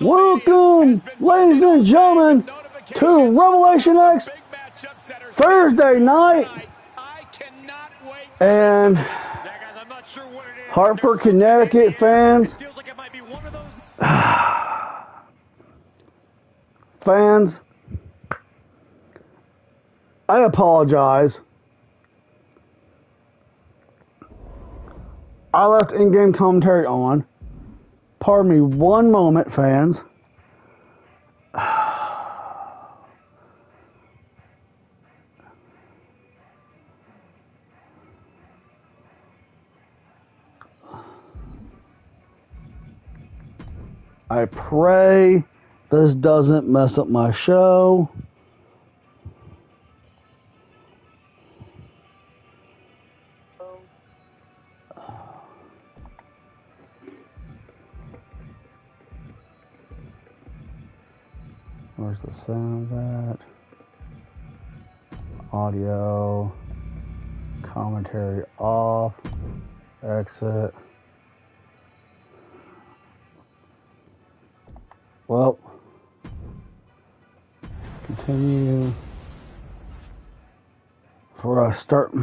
Welcome, ladies and gentlemen, to Revelation X Thursday night. And Hartford, Connecticut fans, fans, I apologize. I left in-game commentary on. Pardon me one moment, fans. I pray this doesn't mess up my show. Sound that. Audio, commentary off, exit. Well, continue. Before I start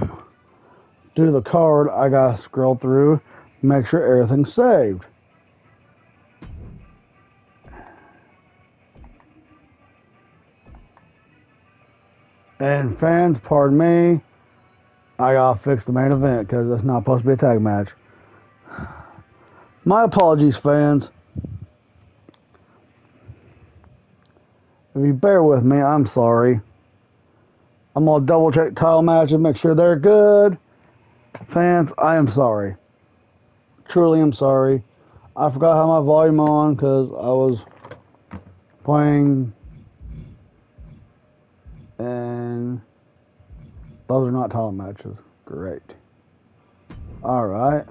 do the card, I gotta scroll through, make sure everything's saved. And fans, pardon me, I gotta fix the main event because that's not supposed to be a tag match. My apologies, fans. If you bear with me, I'm sorry. I'm gonna double check title matches, make sure they're good. Fans, I am sorry. Truly, I'm sorry. I forgot how my volume on because I was playing and those are not title matches. Great. All right.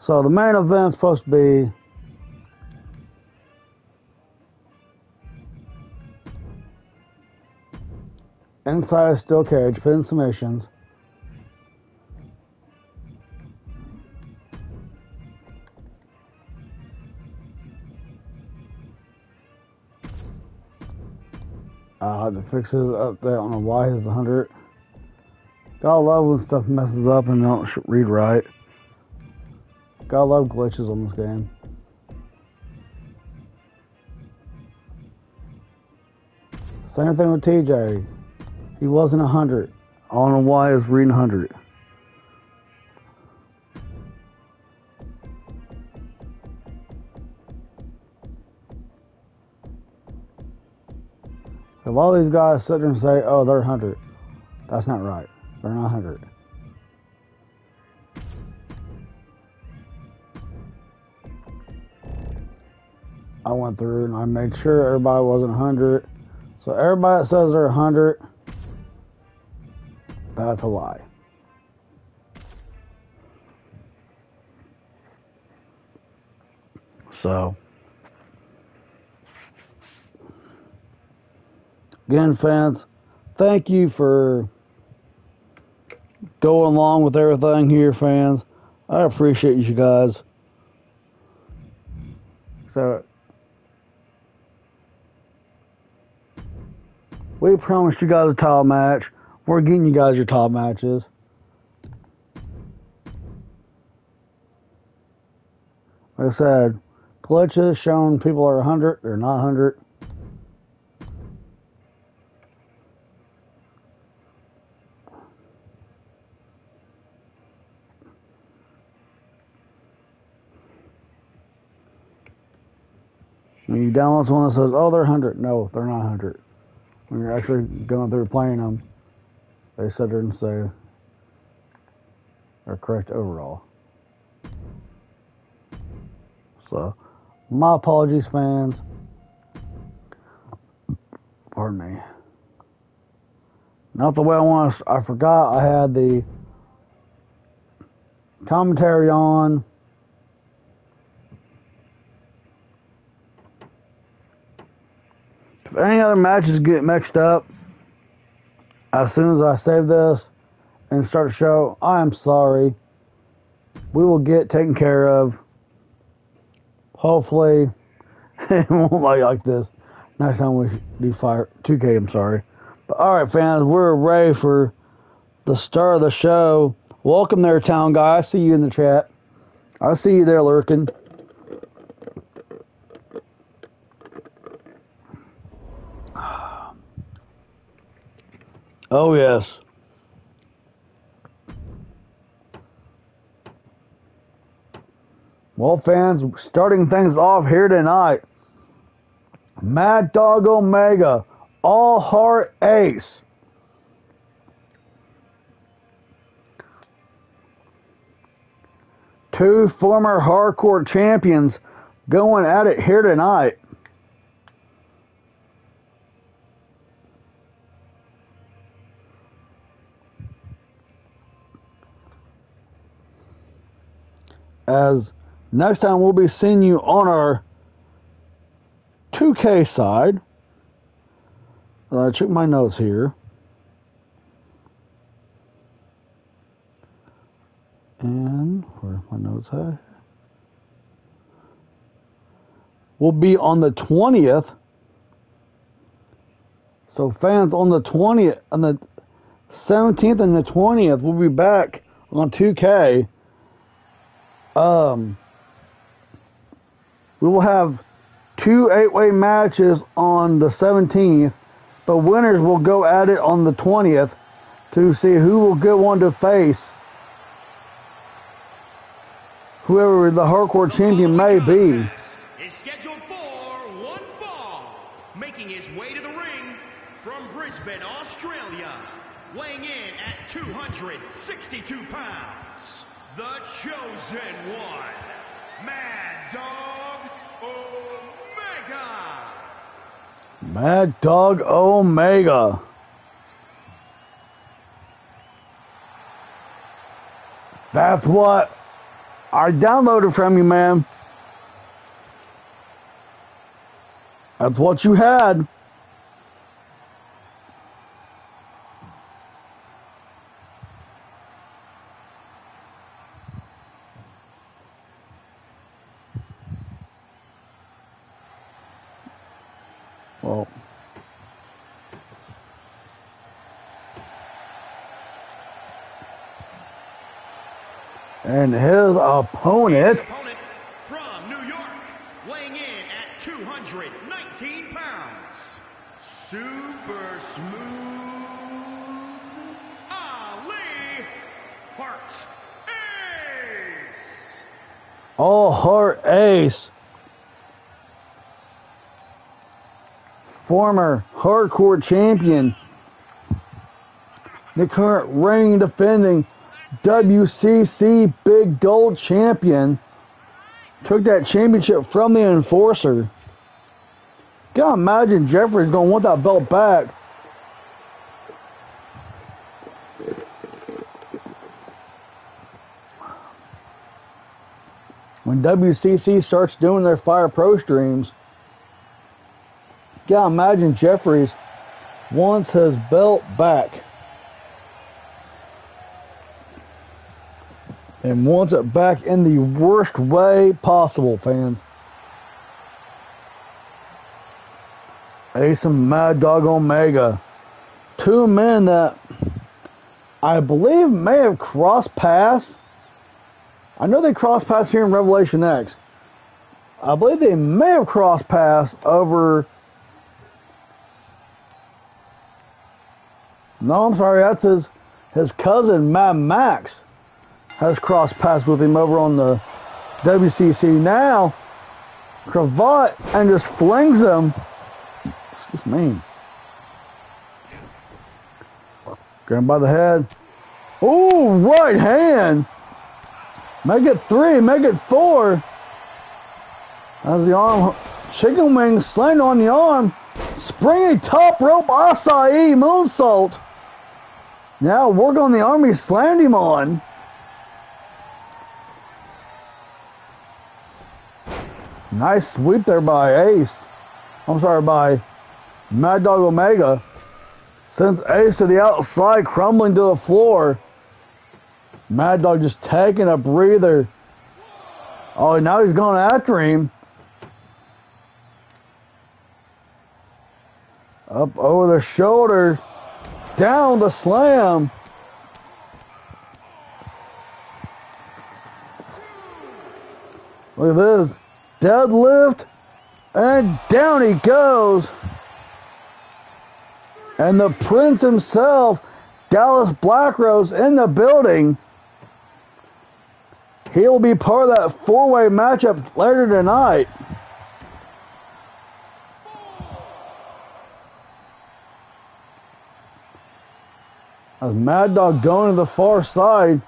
So the main event's supposed to be inside a steel cage, pin submissions. Uh, to fix his update. I don't know why his 100. Gotta love when stuff messes up and don't read right. Gotta love glitches on this game. Same thing with TJ. He wasn't 100. I don't know why he was reading 100. If all these guys sit there and say, oh, they're 100, that's not right. They're not 100. I went through and I made sure everybody wasn't 100. So everybody that says they're 100, that's a lie. So, again, fans, thank you for going along with everything here, fans. I appreciate you guys. So, we promised you guys a title match. We're getting you guys your top matches. Like I said, glitches showing people are 100, they're not 100. When you download one that says, oh, they're 100, no, they're not 100. When you're actually going through playing them, they sit there and say they're correct overall. So, my apologies, fans. Pardon me. Not the way I want. I forgot I had the commentary on. If any other matches get mixed up, as soon as I save this and start the show, I am sorry. We will get taken care of. Hopefully, it won't be like this. Next time we do fire 2K, I'm sorry. But all right, fans, we're ready for the start of the show. Welcome there, town guy. I see you in the chat. I see you there lurking. Oh, yes. Well, fans, starting things off here tonight. Mad Dog Omega, All Heart Ace. Two former hardcore champions going at it here tonight. As next time we'll be seeing you on our 2K side. I check my notes here. And where my notes at? We'll be on the 20th. So fans on the 20th on the 17th and the 20th we'll be back on 2K. Um we will have two eight-way matches on the 17th. The winners will go at it on the 20th to see who will go on to face whoever the hardcore champion may be. 2001, Mad Dog Omega. Mad Dog Omega. That's what I downloaded from you, man. That's what you had. His opponent, His opponent from New York, weighing in at 219 pounds, super smooth, All Heart Ace. All Heart Ace, former hardcore champion, the current reigning defending WCC Big Gold champion, took that championship from the Enforcer. Gotta imagine Jeffries gonna want that belt back. when WCC starts doing their Fire Pro streams, gotta imagine Jeffries wants his belt back. And wants it back in the worst way possible, fans. Ace and Mad Dog Omega. Two men that I believe may have crossed paths I know they crossed paths here in Revelation X. I believe they may have crossed paths over. No, I'm sorry, that's his his cousin Mad Max has crossed paths with him over on the WCC now. Cravat and just flings him. Excuse me. Grab him by the head. Oh, right hand. Make it three, make it four. As the arm, chicken wing slammed on the arm. Springy top rope Asai moonsault. Now work on the arm he slammed him on. Nice sweep there by Ace. I'm sorry, by Mad Dog Omega. Sends Ace to the outside, crumbling to the floor. Mad Dog just taking a breather. Oh, now he's going after him. Up over the shoulder. Down the slam. Look at this. Deadlift. And down he goes. And the prince himself, Dallas Blackrose, in the building. He'll be part of that four way matchup later tonight. As Mad Dog going to the far side,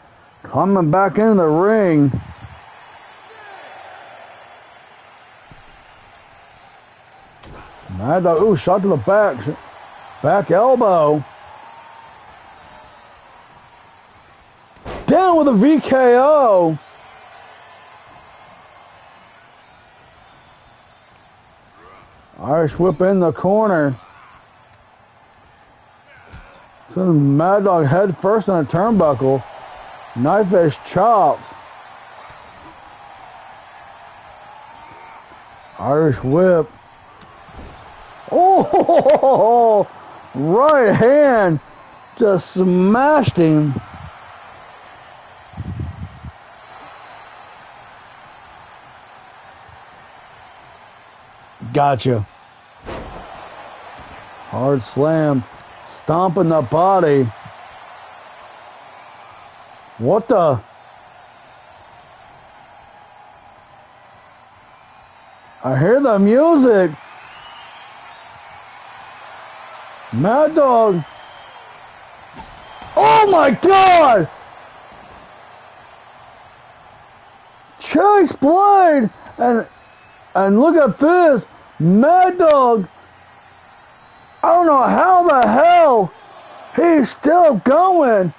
coming back into the ring. Mad Dog, ooh, shot to the back. Back elbow. Down with a VKO. Irish whip in the corner. Sends Mad Dog head first on a turnbuckle. Knife edge chops. Irish whip. Oh, right hand just smashed him. Gotcha. Hard slam. Stomping the body. What the? I hear the music. Mad Dog. Oh my God! Chase Blade and and look at this. Mad Dog, I don't know how the hell he's still going.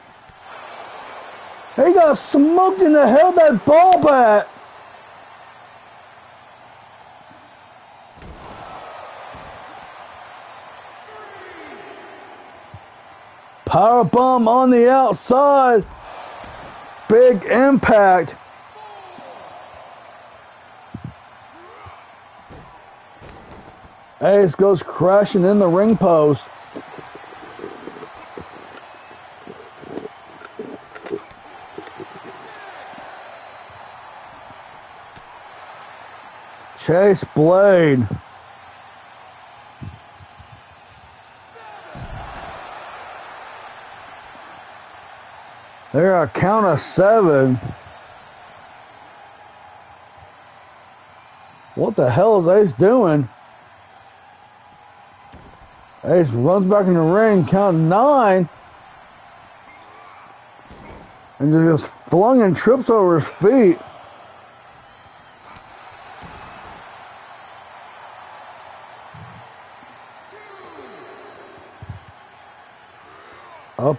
He got smoked in the head that ball bat. Power bomb on the outside. Big impact. Ace goes crashing in the ring post. Chase Blade. There are a count of seven. What the hell is Ace doing? Ace runs back in the ring, count nine, and just flung and trips over his feet.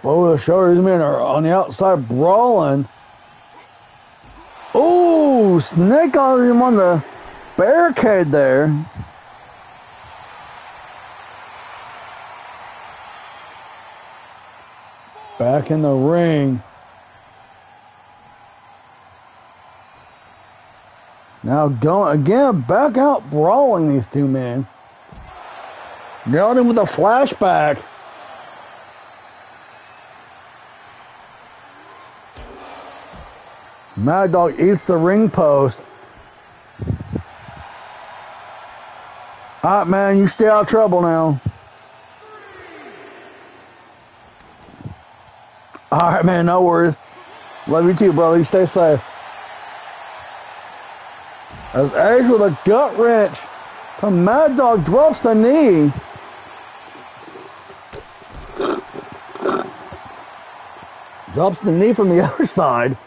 The shoulder, these men are on the outside brawling. Oh, snake on him on the barricade there. Back in the ring. Now going again, back out brawling these two men. Got him with a flashback. Mad Dog eats the ring post. Alright, man, you stay out of trouble now. Alright, man, no worries. Love you too, brother. You stay safe. As Ace with a gut wrench from Mad Dog drops the knee. Drops the knee from the other side.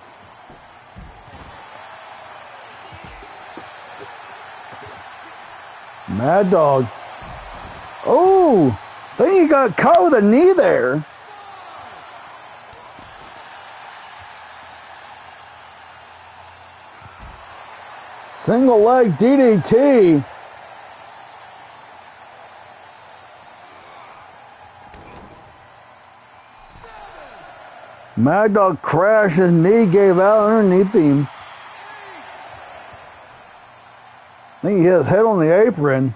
Mad Dog. Oh, I think he got caught with a knee there. Single leg DDT. Mad Dog crashed, his knee gave out underneath him. I think he hit his head on the apron.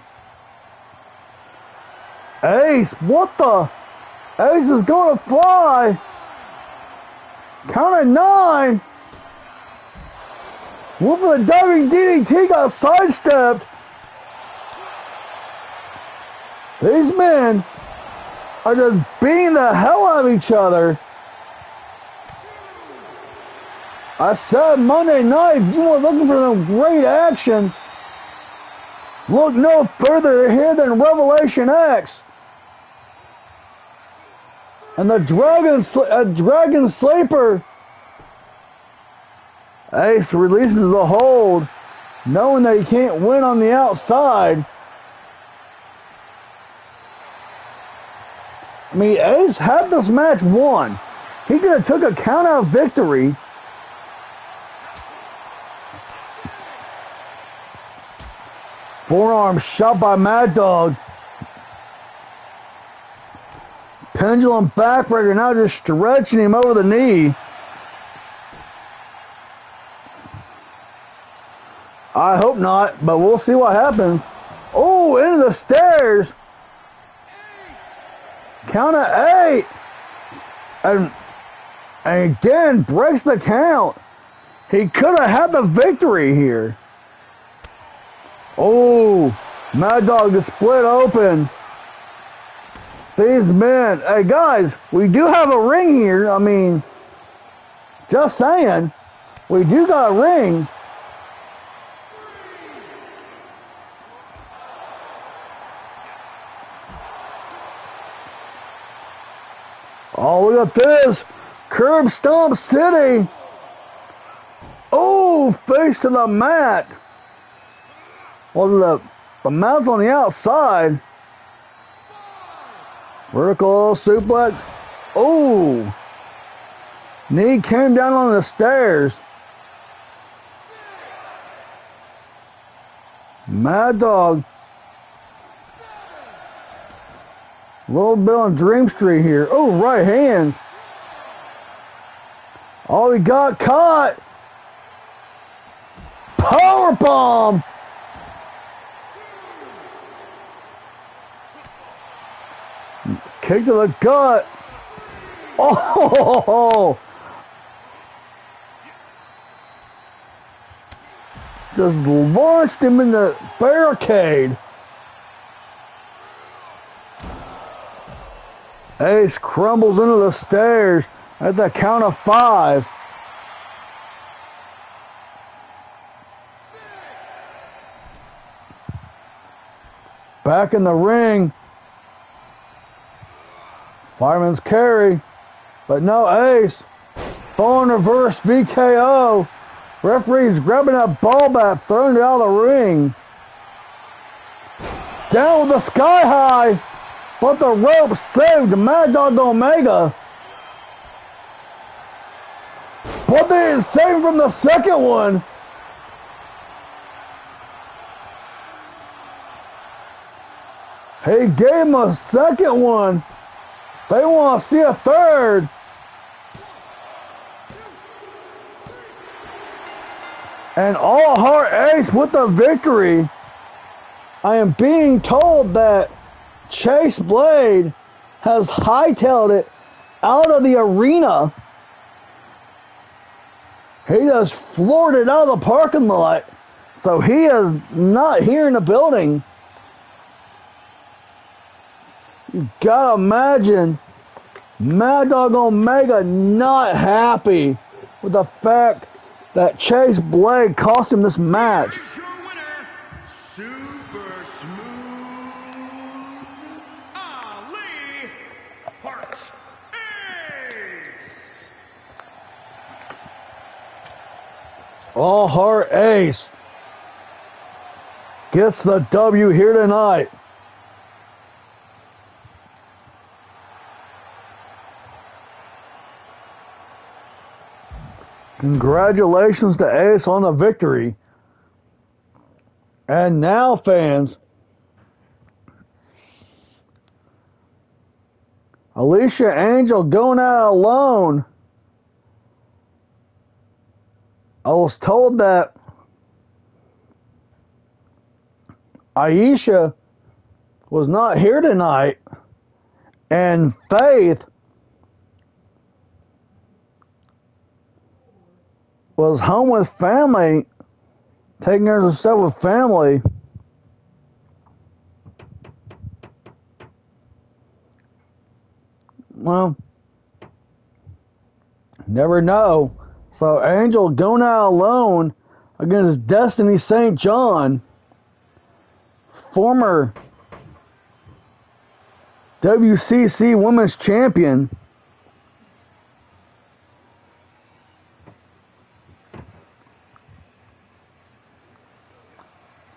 Ace, what the? Ace is going to fly. Count of nine. Wolf of the diving DDT got sidestepped. These men are just beating the hell out of each other. I said Monday night, you were looking for some great action, look no further here than Revelation X. And the Dragon, uh, Dragon Sleeper Ace releases the hold, knowing that he can't win on the outside. I mean, Ace had this match won. He could have took a count out victory. Forearm shot by Mad Dog. Pendulum backbreaker now just stretching him over the knee. I hope not, but we'll see what happens. Oh, into the stairs. Count of eight. And, and again, breaks the count. He could have had the victory here. Oh, Mad Dog is split open. These men, hey guys, we do have a ring here. I mean, just saying, we do got a ring. Oh, look at this. Curb Stomp City. Oh, face to the mat. Well, the, the mount's on the outside. Vertical suplex. Oh. Knee came down on the stairs. Mad Dog Little Bill and Dream Street here. Oh, right hand. Oh, he got caught. Power bomb. Kick to the gut. Oh. Just launched him in the barricade. Ace crumbles into the stairs at the count of five. Back in the ring. Fireman's carry. But no ace. Phone reverse VKO. Referee's grabbing that ball bat, throwing it out of the ring. Down with the sky high. But the rope saved Mad Dog Omega. But they didn't save from the second one. He gave him a second one. They want to see a third. And all heart ace with the victory. I am being told that Chase Blade has hightailed it out of the arena. He just floored it out of the parking lot. So he is not here in the building. You gotta imagine Mad Dog Omega not happy with the fact that Chase Blade cost him this match. All Heart Ace gets the W here tonight. Congratulations to Ace on the victory. And now, fans, Alicia Angel going out alone. I was told that Aisha was not here tonight. And Faith was home with family, taking care of stuff with family. Well, never know. So Angel going out alone against Destiny St. John, former WCC Women's Champion.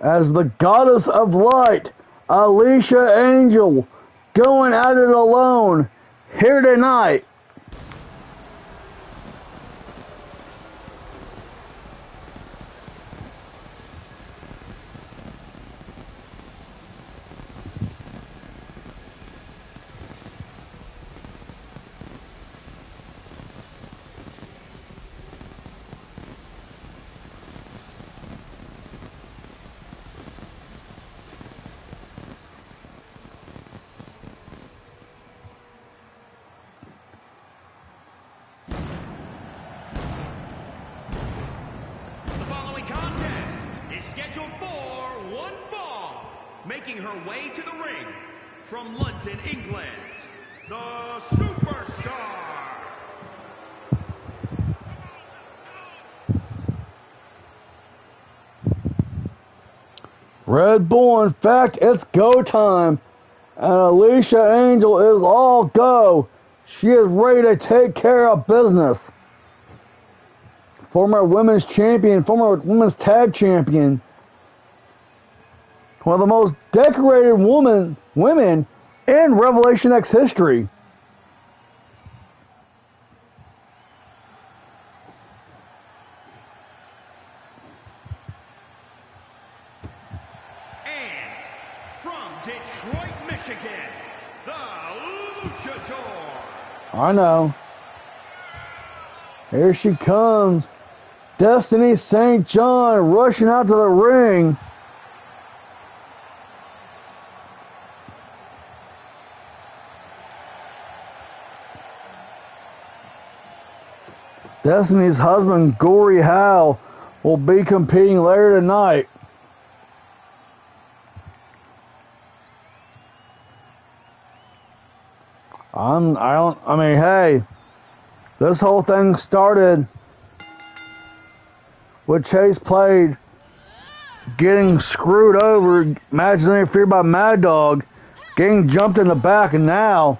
As the goddess of light, Alicia Angel, going at it alone here tonight. The following contest is scheduled for one fall, making her way to the ring from London, England, the Superstar. In fact, it's go time. And Alicia Angel is all go. She is ready to take care of business. Former women's champion, former women's tag champion. One of the most decorated woman, women in Revelation X history. And from Detroit, Michigan, the Luchador. I know. Here she comes. Destiny St. John rushing out to the ring. Destiny's husband, Gory Howe, will be competing later tonight. I'm, I don't, I mean, hey, this whole thing started with Chase Blade getting screwed over, imaginary interfered by Mad Dog, getting jumped in the back, and now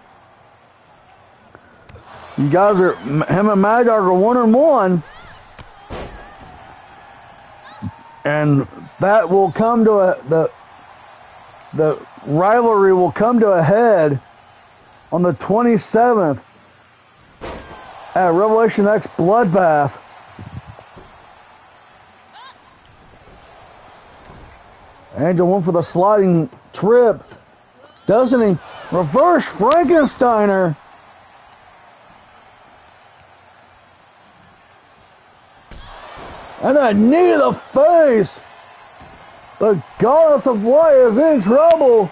you guys are, him and Mad Dog are one on one. And that will come to a, the, the rivalry will come to a head on the 27th at Revelation X Bloodbath. Angel went for the sliding trip. Doesn't he? Reverse Frankensteiner. And a knee to the face. The goddess of light is in trouble.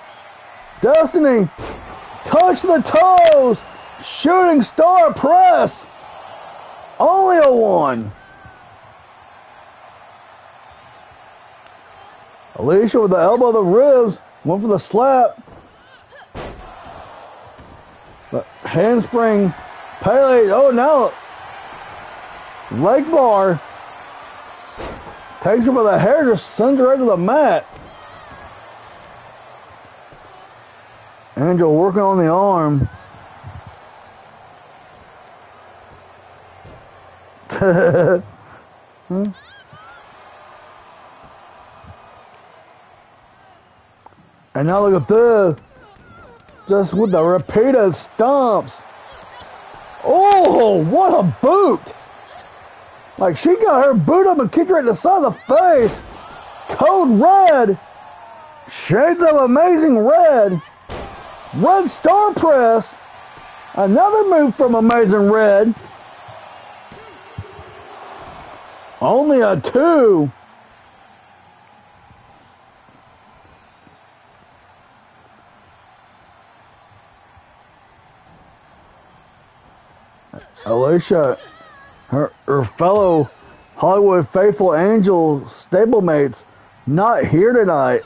Destiny touch the toes. Shooting star press. Only a one. Alicia with the elbow the ribs. Went for the slap. But handspring. Pele. Oh, now. Leg bar. Takes her by the hair, just sends her right to the mat. Angel working on the arm. And now look at this. Just with the repeated stomps. Oh, what a boot! Like she got her boot up and kicked her in the side of the face. Code red. Shades of amazing red. Red Star Press. Another move from Amazing Red. Only a two. Alicia, her, her fellow Hollywood faithful angel stablemates, not here tonight.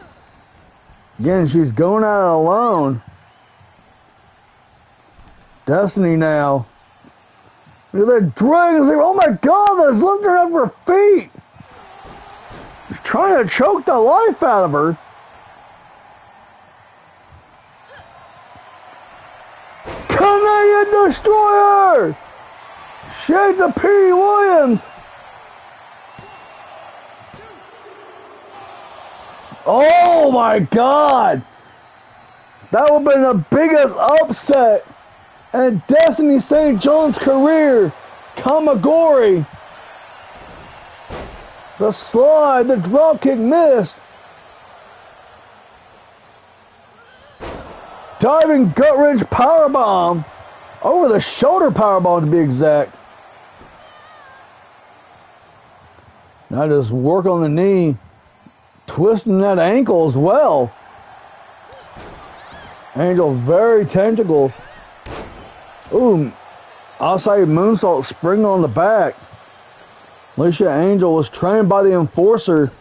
Again, she's going out alone. Destiny now. Look at that dragon. Oh my god, that's lifting up her feet. He's trying to choke the life out of her. Canadian Destroyer! Shades of Petey Williams! Oh my god! That would have been the biggest upset in Destiny St. John's career. Kamagori. The slide, the dropkick missed. Diving gut wrench power bomb. Over the shoulder power bomb to be exact. Now just work on the knee. Twisting that ankle as well. Angel very tentacle. Ooh, outside moonsault spring on the back. Alicia Angel was trained by the enforcer,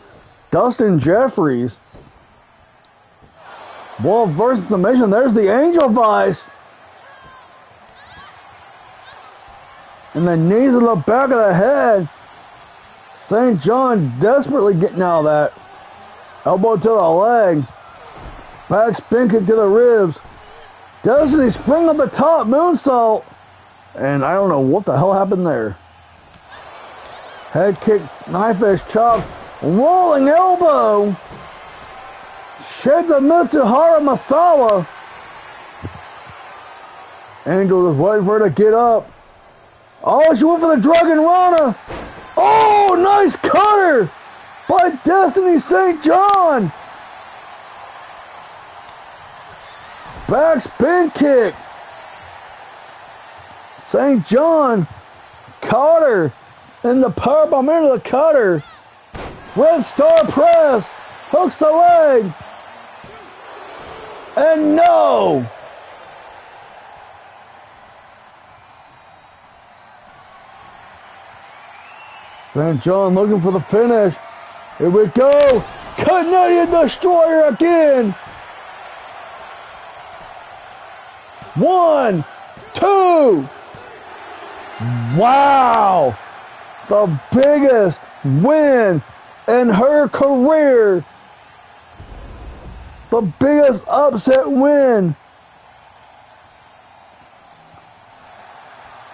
Dustin Jeffries. Well, versus submission. There's the Angel Vice. And the knees in the back of the head. St. John desperately getting out of that. Elbow to the leg. Back spin kick to the ribs. Doesn't he spring up the top moonsault? And I don't know what the hell happened there. Head kick, knife edge chop, rolling elbow. Sheds of Mitsuharu Misawa. Angel is waiting for her to get up. Oh, she went for the Dragon Rana. Oh, nice cutter by Destiny St. John. Back spin kick. St. John caught her in the powerbomb into the cutter. Red Star press. Hooks the leg. And no. St. John looking for the finish. Here we go. Canadian Destroyer again. One, two. Wow. The biggest win in her career. The biggest upset win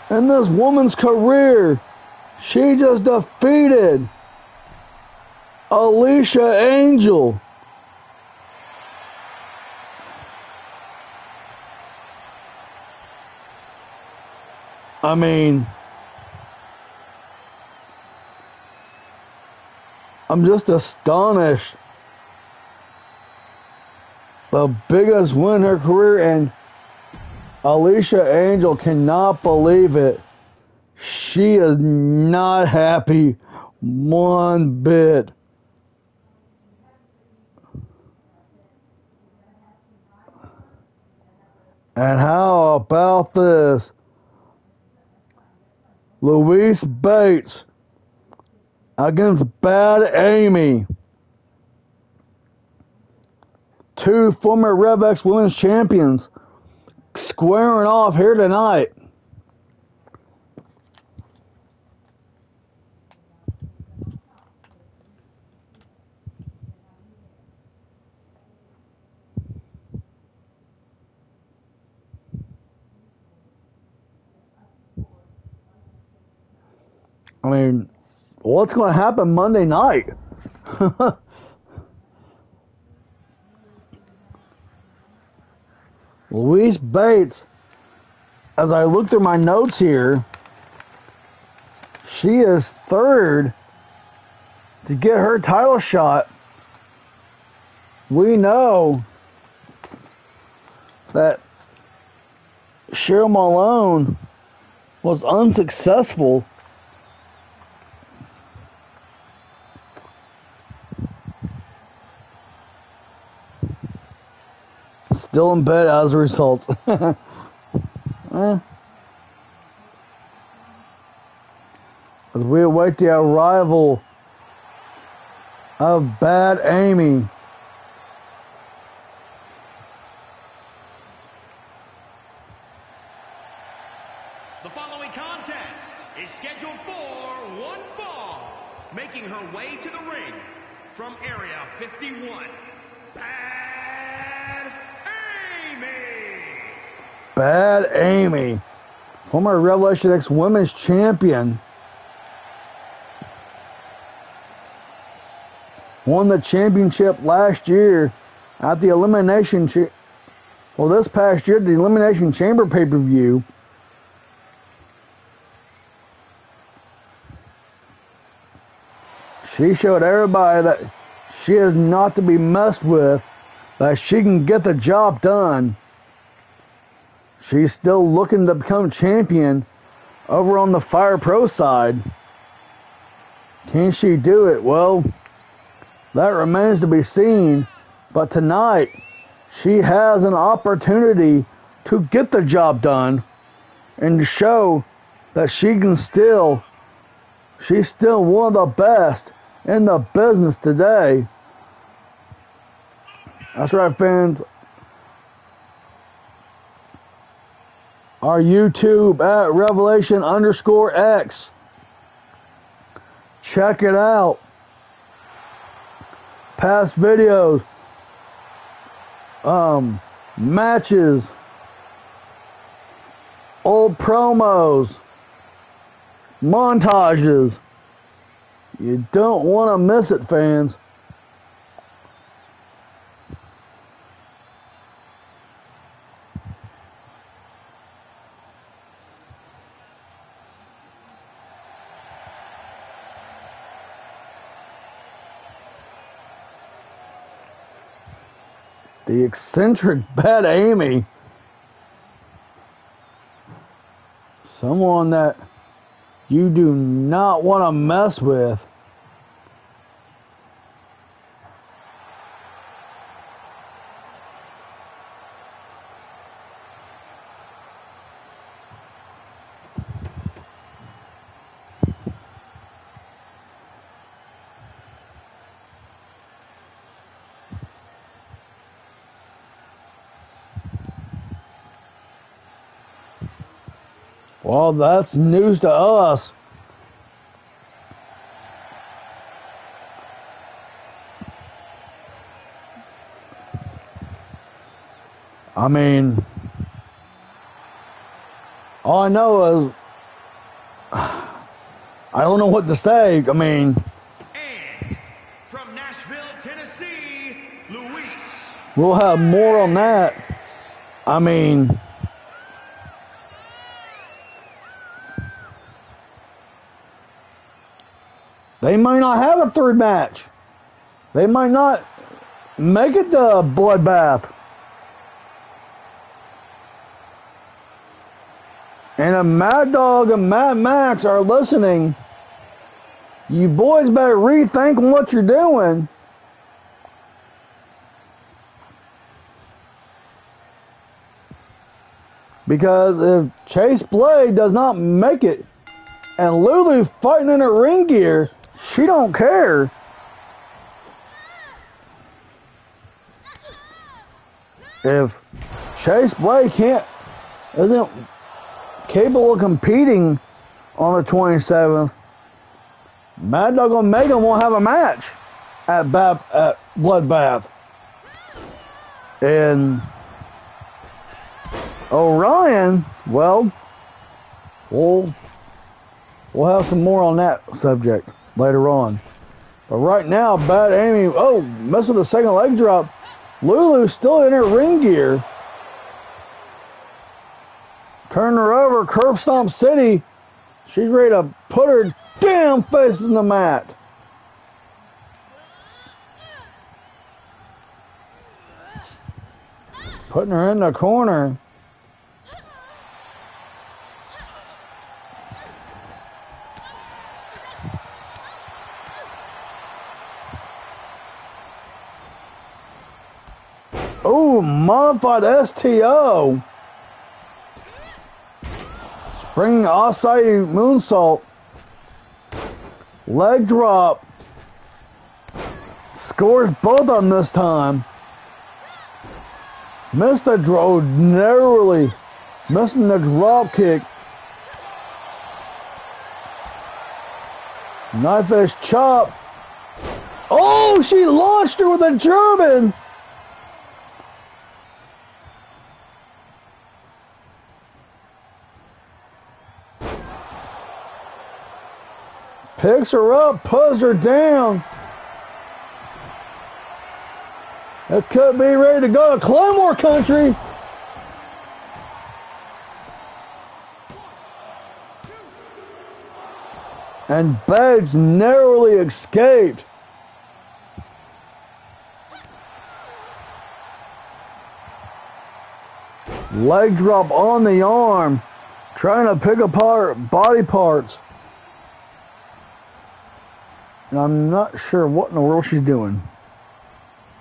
in this woman's career. She just defeated Alicia Angel. I mean, I'm just astonished. The biggest win in her career, and Alicia Angel cannot believe it. She is not happy one bit. And how about this? Louise Bates against Bad Amy. Two former RevX Women's Champions squaring off here tonight. I mean, what's going to happen Monday night? Louise Bates, as I look through my notes here, she is third to get her title shot. We know that Cheryl Malone was unsuccessful Still in bed as a result. eh. As we await the arrival of Bad Amy. Amy, former Revelation X Women's Champion, won the championship last year at the Elimination. Well, this past year, the Elimination Chamber pay per view. She showed everybody that she is not to be messed with, that she can get the job done. She's still looking to become champion over on the Fire Pro side. Can she do it? Well, that remains to be seen. But tonight, she has an opportunity to get the job done and to show that she can still, she's still one of the best in the business today. That's right, fans. Our YouTube at Revelation underscore X. Check it out. Past videos, um, matches, old promos, montages. You don't want to miss it, fans. Eccentric Bad Amy. Someone that you do not want to mess with. Well, that's news to us. I mean, all I know is I don't know what to say. I mean, And from Nashville, Tennessee, Luis. we'll have more on that. I mean, they might not have a third match. They might not make it a bloodbath. And if Mad Dog and Mad Max are listening, you boys better rethink what you're doing. Because if Chase Blade does not make it and Lulu fighting in her ring gear, she don't care. If Chase Blade can't isn't capable of competing on the 27th, Mad Dog Omega won't have a match at Bab- at Bloodbath. And Orion, well, we'll we'll have some more on that subject later on. But right now, Bad Amy, oh, mess with the second leg drop. Lulu's still in her ring gear. Turn her over, curb stomp city. She's ready to put her damn face in the mat. Putting her in the corner. Oh, modified STO. Spring Asai moonsault. Leg drop. Scores both on this time. Missed the draw narrowly. Missing the drop kick. Knife edge chop. Oh, she launched her with a German. Picks her up, puts her down. That could be ready to go to Claymore country. And Bates narrowly escaped. Leg drop on the arm, trying to pick apart body parts. And I'm not sure what in the world she's doing.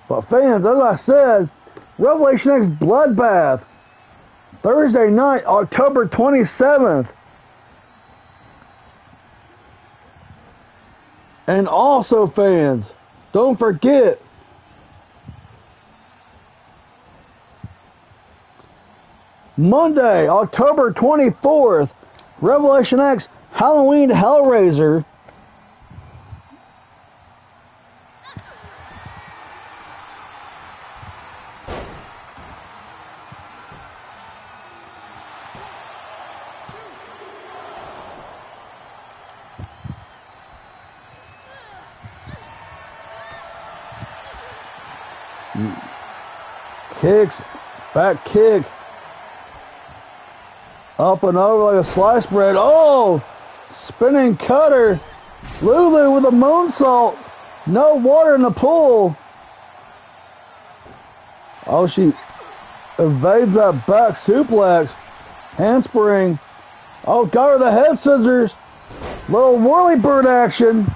But fans, as I said, Revelation X Bloodbath, Thursday night, October 27th. And also, fans, don't forget, Monday, October 24th, Revelation X Halloween Hellraiser. Kicks, back kick. Up and over like a slice bread. Oh, spinning cutter. Lulu with a moonsault. No water in the pool. Oh, she evades that back suplex. Handspring. Oh, got her the head scissors. Little whirly bird action.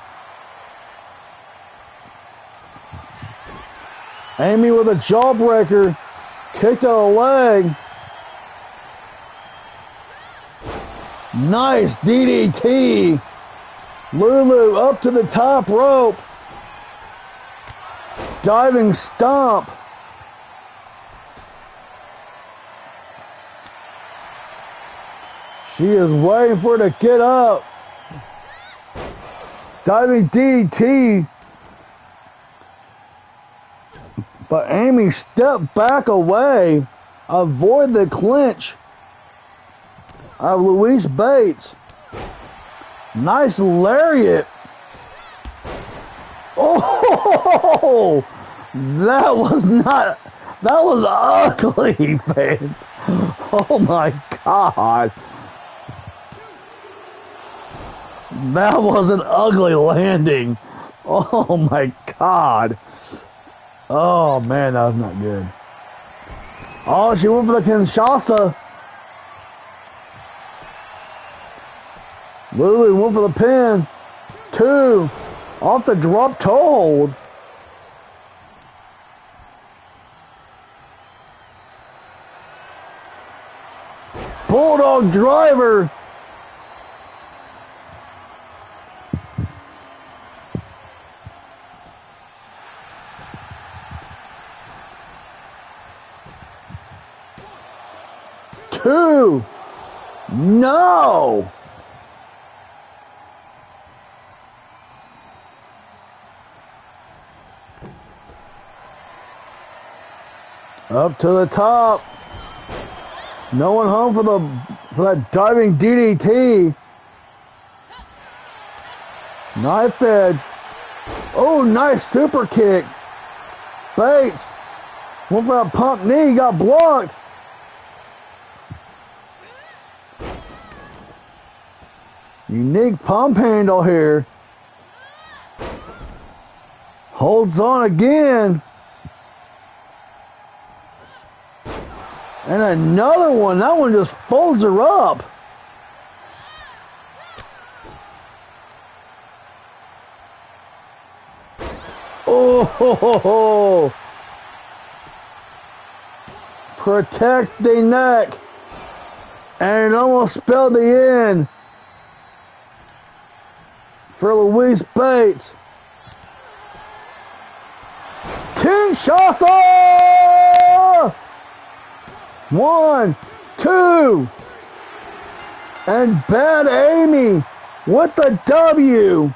Amy with a jawbreaker. Kicked out a leg. Nice DDT. Lulu up to the top rope. Diving stomp. She is waiting for it to get up. Diving DDT. But Amy stepped back away. Avoid the clinch of Louise Bates. Nice lariat. Oh, that was not, that was ugly, fans. Oh my God. That was an ugly landing. Oh my God. Oh man, that was not good. Oh, she went for the Kinshasa. Lulu went for the pin. Two. Off the drop toe hold. Bulldog driver. Two. No. Up to the top. No one home for the for that diving DDT. Knife edge. Oh, nice super kick. Bates. Went for that pump knee, got blocked. Unique pump handle here. Holds on again. And another one. That one just folds her up. Oh, ho, ho, ho. protect the neck. And it almost spelled the end. For Louise Bates. Kinshasa! One, two, and Bad Amy with the W.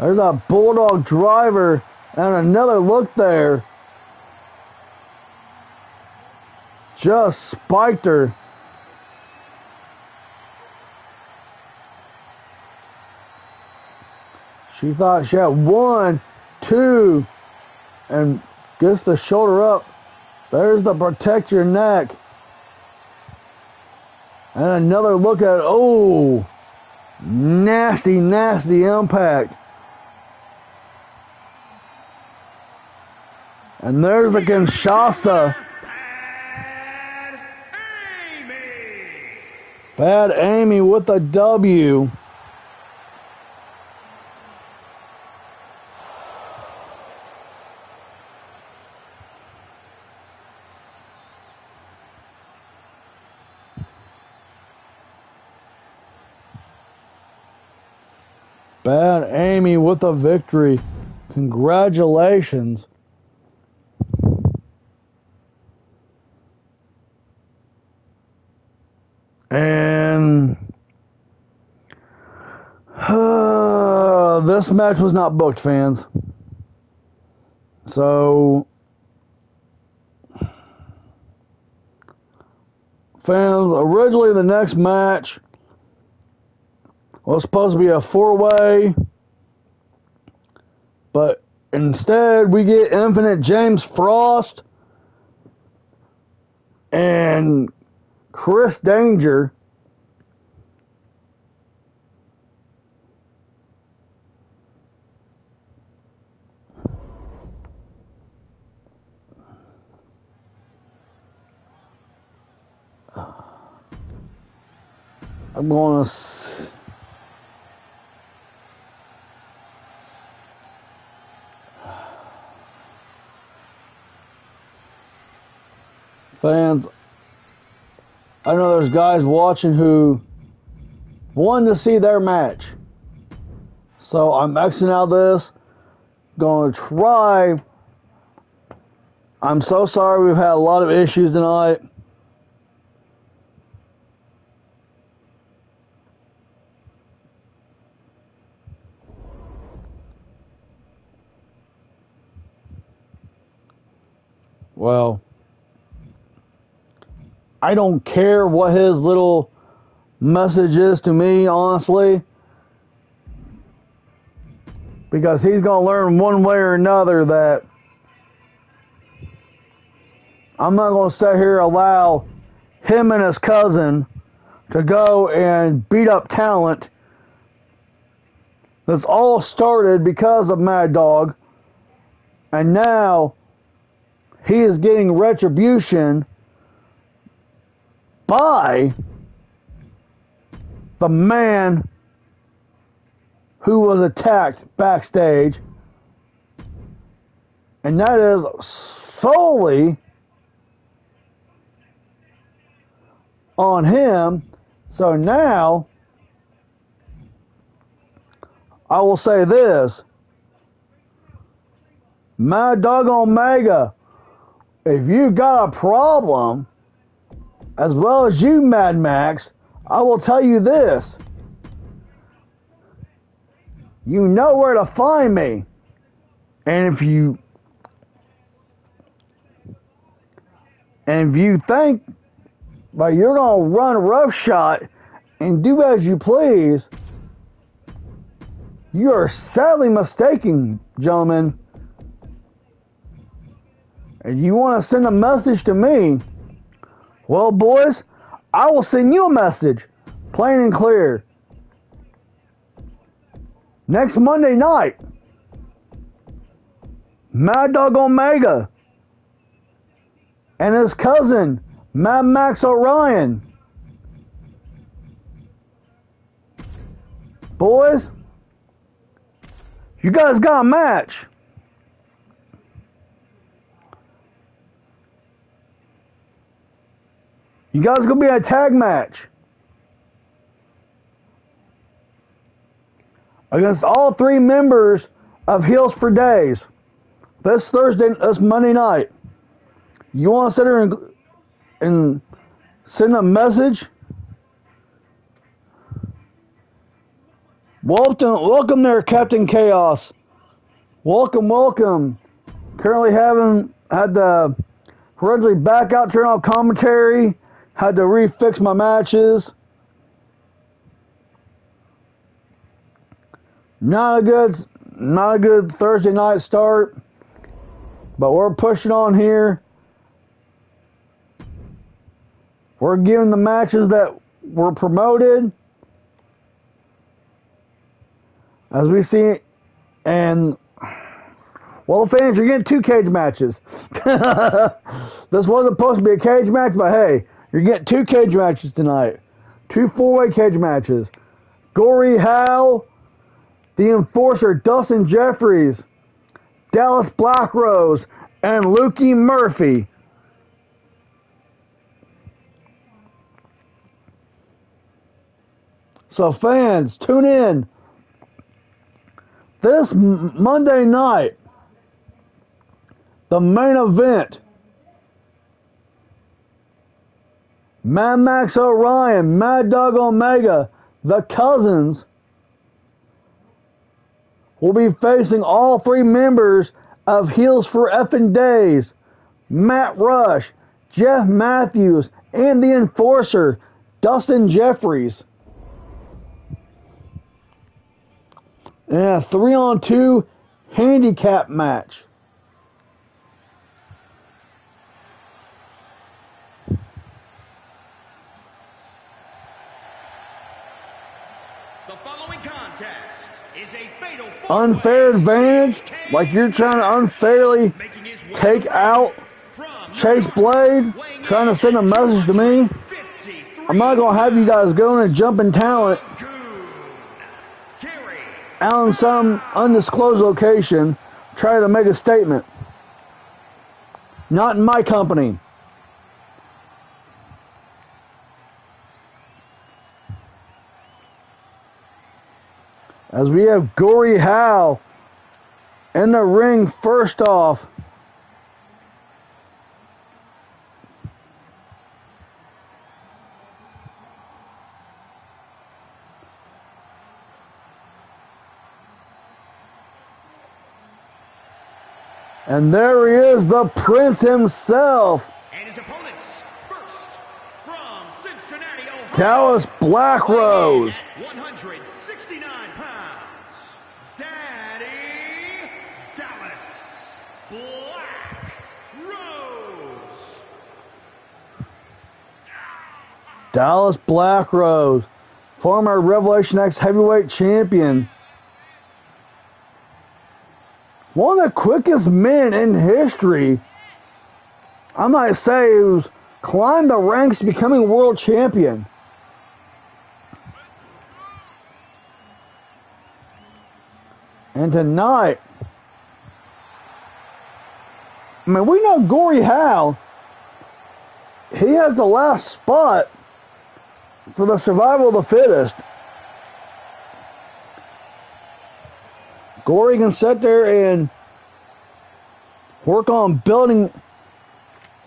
There's a Bulldog driver and another look there. Just spiked her. She thought she had one, two, and gets the shoulder up. There's the protect your neck. And another look at, oh, nasty, nasty impact. And there's the Kinshasa. Bad Amy. Bad Amy with a W. Amy with a victory. Congratulations. And this match was not booked, fans. So, fans, originally the next match was supposed to be a four way, but instead we get Infinite James Frost and Chris Danger. I'm going to. Fans, I know there's guys watching who want to see their match. So I'm Xing out this. Going to try. I'm so sorry we've had a lot of issues tonight. Well, I don't care what his little message is to me, honestly. Because he's going to learn one way or another that I'm not going to sit here allow him and his cousin to go and beat up talent. That's all started because of Mad Dog. And now he is getting retribution by the man who was attacked backstage. And that is solely on him. So now, I will say this Mad Dog Omega, if you got a problem, as well as you, Mad Max, I will tell you this. You know where to find me. And if you and if you think that you're gonna run roughshod and do as you please, you are sadly mistaken, gentlemen. And you want to send a message to me, well, boys, I will send you a message, plain and clear. Next Monday night, Mad Dog Omega and his cousin, Mad Max Orion. Boys, you guys got a match. You guys gonna be in a tag match against all three members of Heels for Days. This Thursday, this Monday night. You want to sit there and, and send a message? Welcome, welcome there, Captain Chaos. Welcome, welcome. Currently having had the originally back out, turn off commentary, had to refix my matches. Not a good, not a good Thursday night start, but we're pushing on here. We're giving the matches that were promoted as we see, and well, fans, you're getting two cage matches. this wasn't supposed to be a cage match, but hey, you're getting two cage matches tonight. Two four-way cage matches. Gory Hal, the Enforcer Dustin Jeffries, Dallas Black Rose, and Lukey Murphy. So fans, tune in this Monday night, the main event. Mad Max Orion, Mad Dog Omega, the cousins will be facing all three members of Heels for Effing Days Matt Rush, Jeff Matthews, and the Enforcer, Dustin Jeffries. in a three on two handicap match. The following contest is a fatal Unfair advantage, like you're trying to unfairly take out Chase Blade, trying to send a message to me. I'm not gonna have you guys going and jumping talent out in some undisclosed location trying to make a statement. Not in my company. As we have Gory Hal in the ring first off. And there he is, the Prince himself. And his opponents, first from Cincinnati, Ohio, Dallas Black Rose. Dallas Black Rose, former Revelation X heavyweight champion. one of the quickest men in history. I might say who's climbed the ranks to becoming world champion. And tonight, I mean, we know Gory Hal. He has the last spot for the survival of the fittest. Gory can sit there and work on building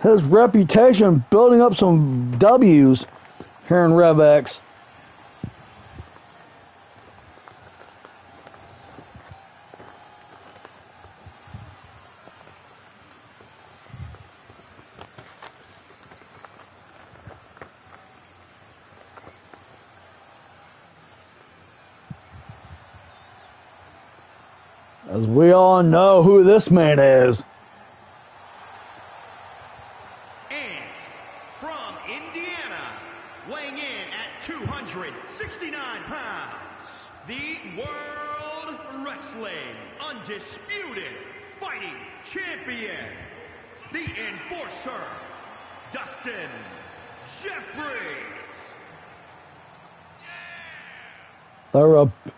his reputation, building up some W's here in RevX. As we all know who this man is.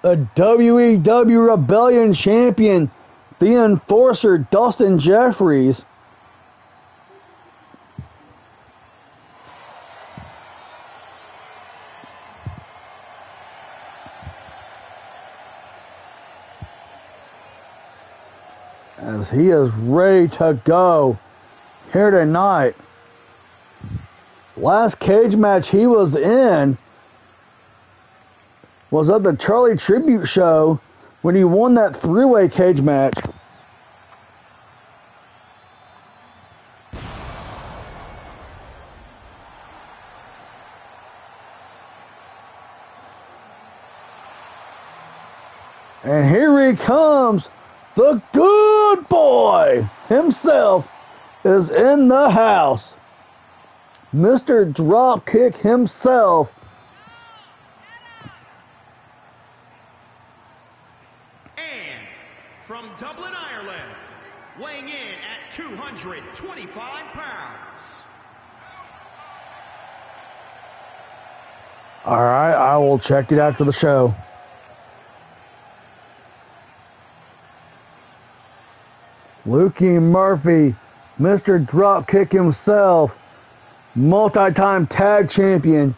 the WEW Rebellion champion, the enforcer Dustin Jeffries. As he is ready to go here tonight. Last cage match he was in was at the Charlie Tribute Show when he won that three way cage match. And here he comes. The good boy himself is in the house. Mr. Dropkick himself. 125 pounds. All right, I will check it after the show. Lukey Murphy, Mr. Dropkick himself, multi-time tag champion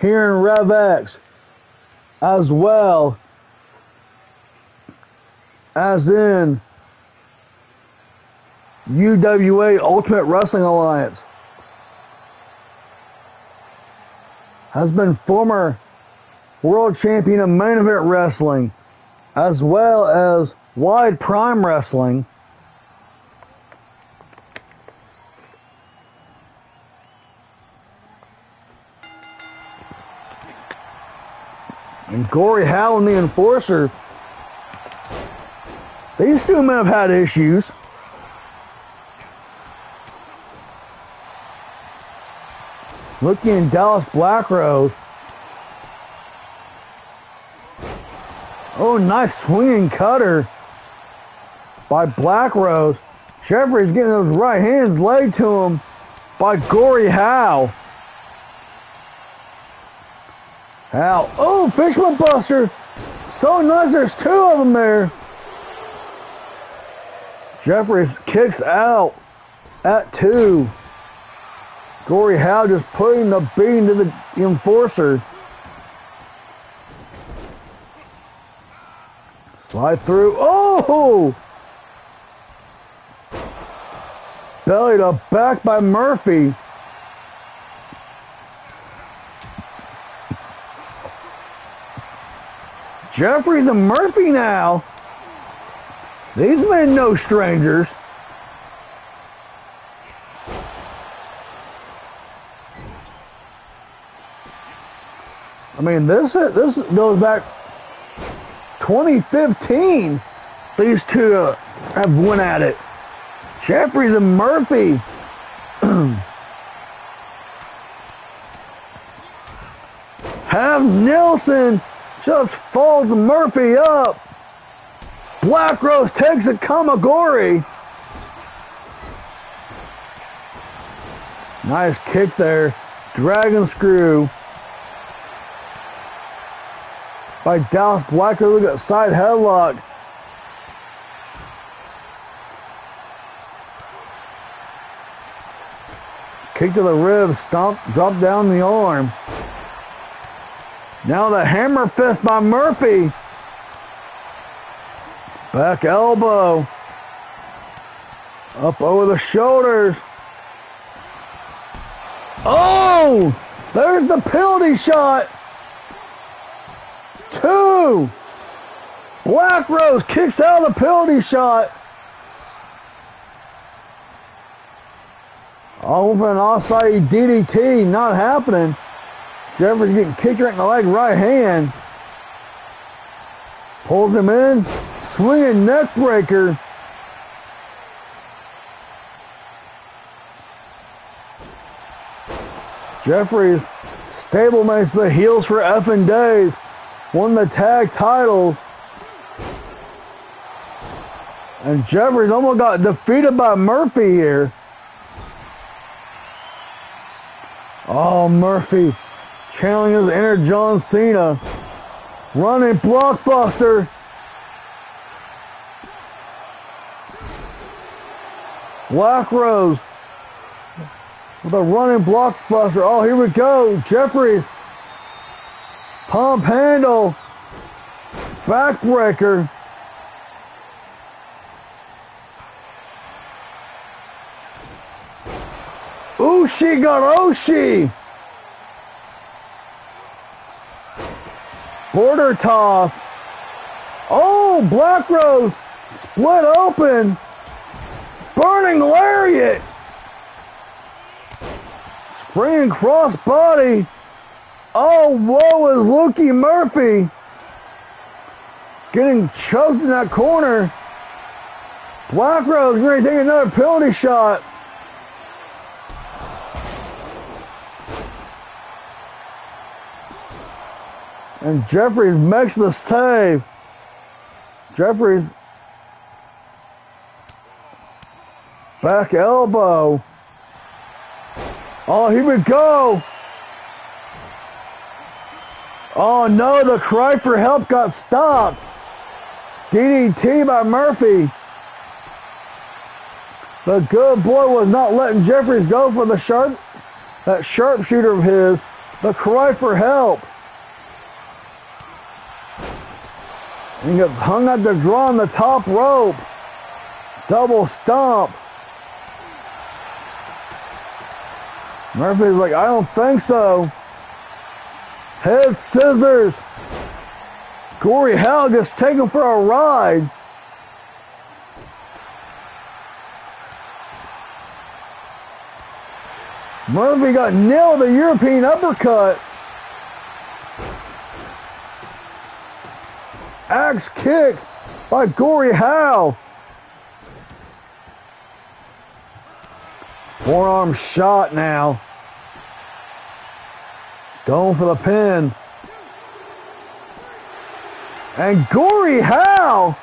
here in RevX, as well as in UWA Ultimate Wrestling Alliance. Has been former world champion of main event wrestling, as well as wide prime wrestling. And Gory Howe and the Enforcer. These two men have had issues. Looking in Dallas Black Rose. Oh, nice swinging cutter by Black Rose. Jeffries getting those right hands laid to him by Gory Howe. Howe. Oh, Fisherman Buster. So nice. There's two of them there. Jeffries kicks out at two. Gory Howe just putting the beating to the enforcer. Slide through. Oh! Belly to back by Murphy. Jeffries and Murphy now. These men no strangers. Mean, this this goes back 2015. These two uh, have went at it. Jeffries and Murphy. have Nelson just folds Murphy up. Black Rose takes a Kamagori. Nice kick there. Dragon screw by Dallas Black Rose. Look at side headlock. Kick to the ribs, stomp, drop down the arm. Now the hammer fist by Murphy. Back elbow. Up over the shoulders. Oh! There's the penalty shot. Two. Black Rose kicks out of the penalty shot. For an offside DDT, not happening. Jeffries getting kicked right in the leg, right hand. Pulls him in, swinging neck breaker. Jeffries stablemates the heels for effing days. Won the tag titles. And Jeffries almost got defeated by Murphy here. Oh, Murphy channeling his inner John Cena. Running blockbuster. Black Rose with a running blockbuster. Oh, here we go. Jeffries. Pump handle. Backbreaker. Ushigoroshi. Border toss. Oh, Black Rose split open. Burning lariat. Spring cross body. Oh, whoa, is Lukey Murphy getting choked in that corner. Black Rose going to take another penalty shot. And Jeffries makes the save. Jeffries back elbow. Oh, here we go. Oh no, the cry for help got stopped. DDT by Murphy. The good boy was not letting Jeffries go for the sharp, that sharpshooter of his. The cry for help. And gets hung up to draw on the top rope. Double stomp. Murphy's like, I don't think so. Head scissors. Corey Howell gets taken for a ride. Murphy got nailed with a European uppercut. Axe kick by Gory Howe. Forearm shot now. Going for the pin. And Gory Howe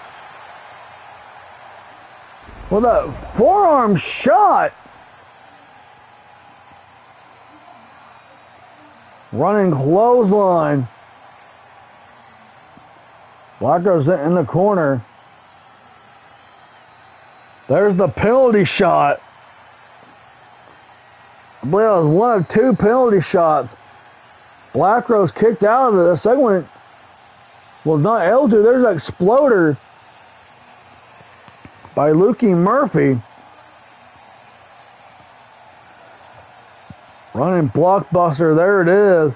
with a forearm shot. Running clothesline. Black Rose in the corner. There's the penalty shot. I believe it was one of two penalty shots. Black Rose kicked out of it. The second one was not able to. There's an exploder by Lukey Murphy. Running blockbuster. There it is.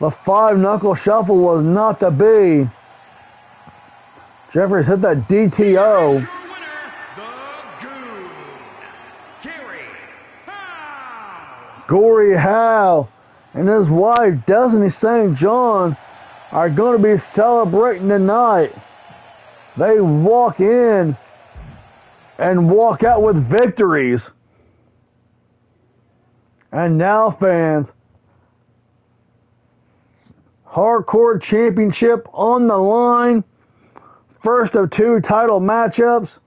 The five knuckle shuffle was not to be. Jeffries hit that DTO. Your winner, the Goon, Kerry Howe. Gory Howe and his wife Destiny St. John are going to be celebrating tonight. They walk in and walk out with victories. And now, fans, Hardcore Championship on the line. First of two title matchups.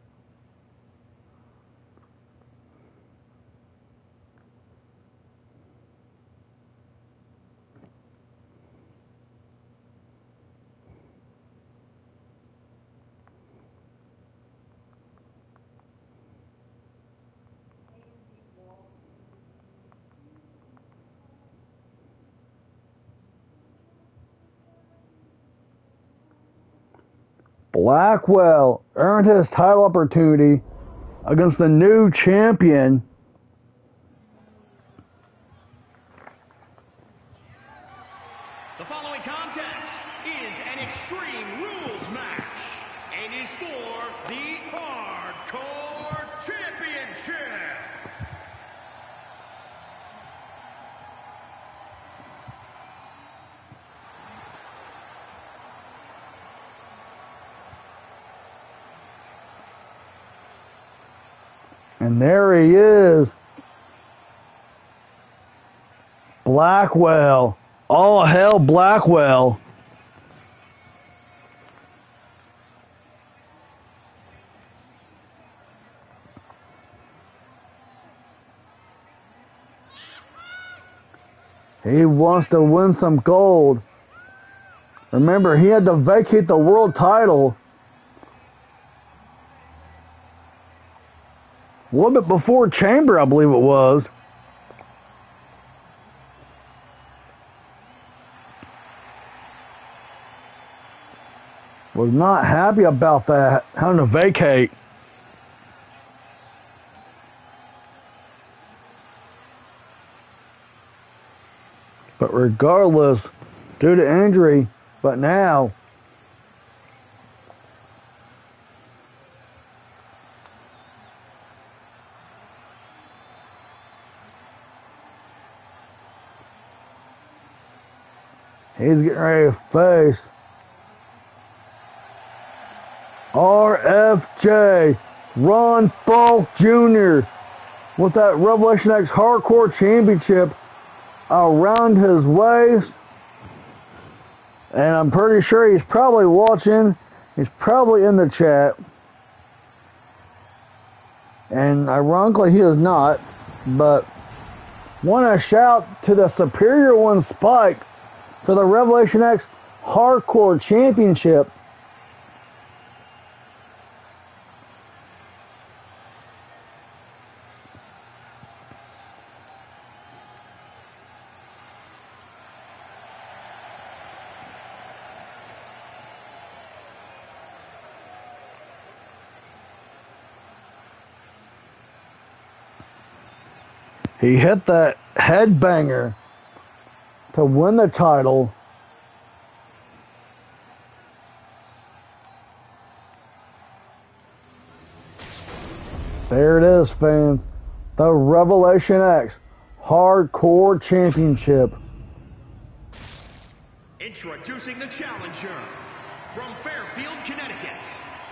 Blackwell earned his title opportunity against the new champion. Blackwell. All hell Blackwell. He wants to win some gold. Remember, he had to vacate the world title a little bit before Chamber, I believe it was. Was not happy about that, having to vacate. But regardless, due to injury, but now he's getting ready to face RFJ Ron Falk Jr. with that Revelation X Hardcore Championship around his waist. And I'm pretty sure he's probably watching. He's probably in the chat. And ironically, he is not. But want to shout to the Superior One Spike for the Revelation X Hardcore Championship. He hit that headbanger to win the title. There it is, fans. The Revelation X Hardcore Championship. Introducing the challenger from Fairfield, Connecticut,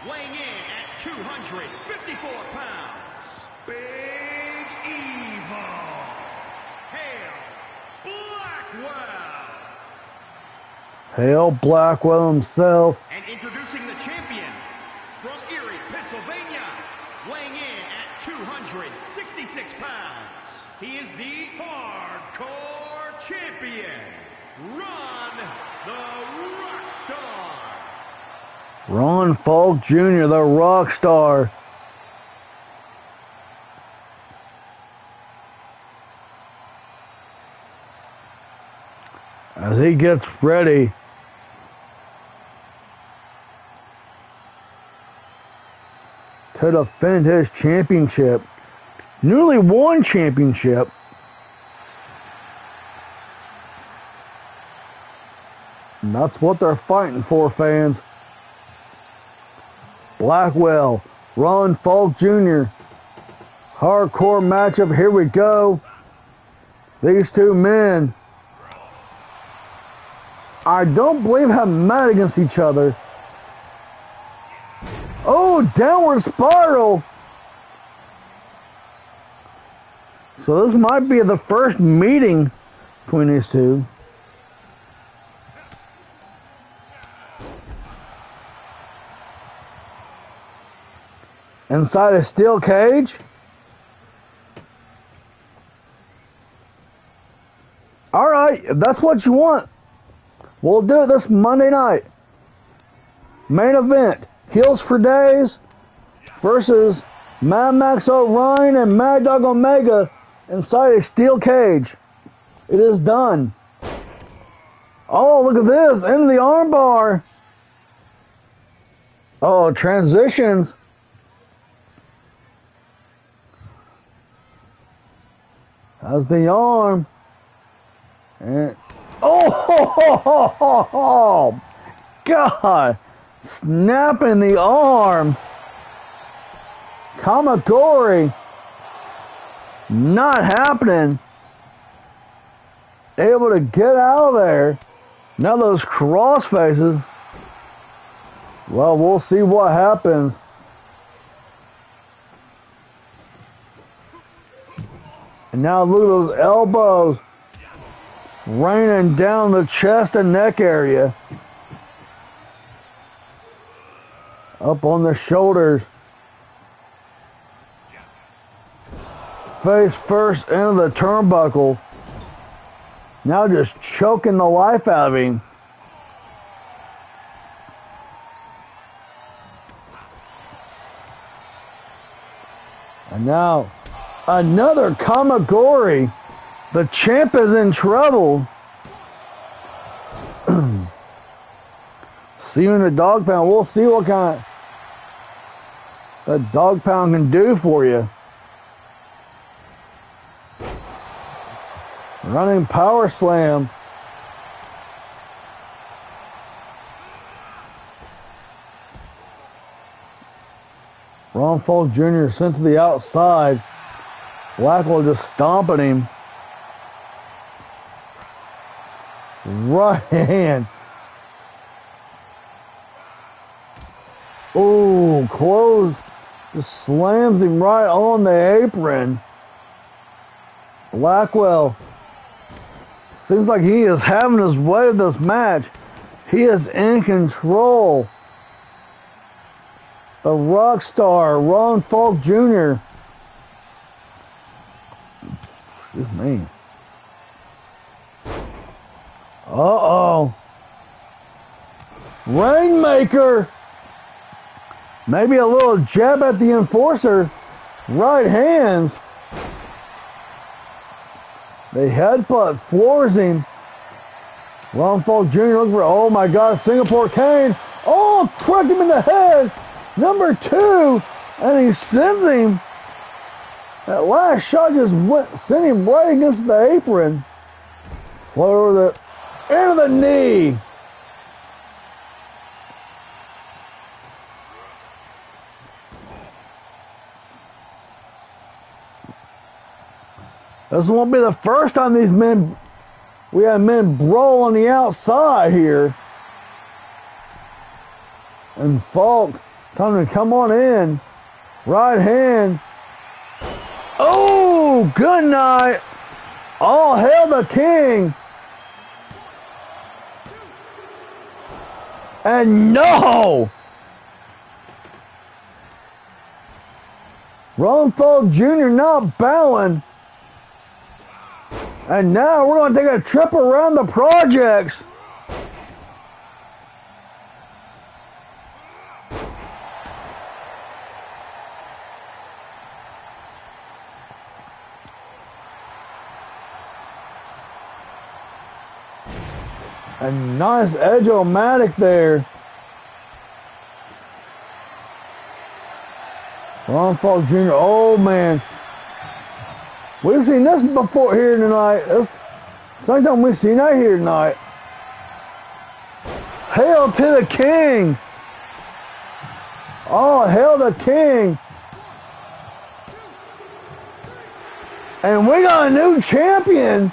weighing in at 254 pounds, Big Evil, Hail Blackwell. Hale Blackwell himself. And introducing the champion from Erie, Pennsylvania, weighing in at 266 pounds. He is the hardcore champion, Ron the Rockstar. Ron Falk Jr., the rock star. As he gets ready to defend his championship, newly won championship. And that's what they're fighting for, fans. Blackwell, Ron Falk Jr. Hardcore matchup. Here we go. These two men, I don't believe have met against each other. Downward spiral. So this might be the first meeting between these two. inside a steel cage. All right, if that's what you want, we'll do it this Monday night. Main event: Heels for Days versus Mad Max O'Ryan and Mad Dog Omega inside a steel cage. It is done. Oh, look at this! Into the armbar. Oh, transitions. How's the arm? And oh, ho, ho, ho. God, snapping the arm. Kamagori, not happening. Able to get out of there. Now those cross faces. Well, we'll see what happens. And now look at those elbows raining down the chest and neck area. Up on the shoulders. Face first into the turnbuckle. Now just choking the life out of him. And now Another Kamagori. The champ is in trouble. See you in the dog pound. We'll see what kind of the dog pound can do for you. Running power slam. Ron Falk Jr. sent to the outside. Blackwell just stomping him. Right hand. Oh, close. Just slams him right on the apron. Blackwell seems like he is having his way with this match. He is in control. The rock star, Ron Falk Jr. Excuse me. Uh-oh. Rainmaker. Maybe a little jab at the enforcer. Right hands. They headbutt, floors him. Ron Falk Jr. looking for, oh my God, Singapore Cane. Oh, cracked him in the head. Number two. And he sends him. That last shot just went, sent him right against the apron. Float over the, into the knee. This won't be the first time these men, we have men brawl on the outside here. And Falk him to come on in. Right hand. Oh, good night. All hail the king. And no. Ron Falk Jr. not bowing. And now we're going to take a trip around the projects. A nice edge-o-matic there. Ron Falk Jr. Oh man. We've seen this before here tonight. This second time we've seen that here tonight. Hail to the king. Oh, hail the king. And we got a new champion.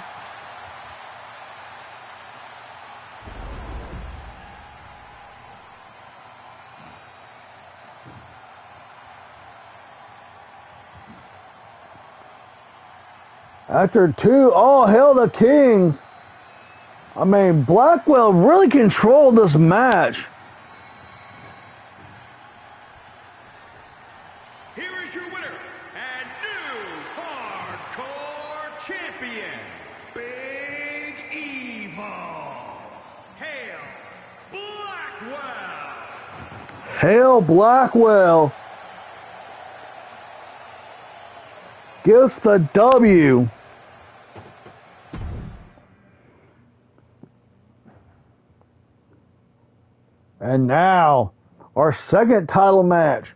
After two, all hail the Kings. I mean, Blackwell really controlled this match. Here is your winner and new hardcore champion, Big Evil. Hail Blackwell. Hail Blackwell. Gets the W. And now, our second title match.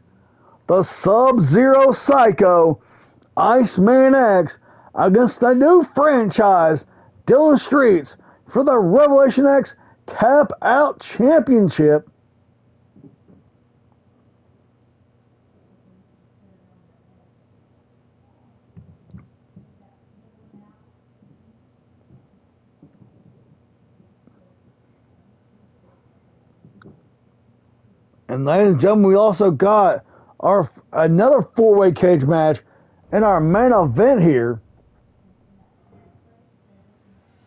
The Sub-Zero Psycho, Iceman X, against the new franchise, Dylan Streets, for the Revelation X Tap Out Championship. And ladies and gentlemen, we also got our another four-way cage match in our main event here.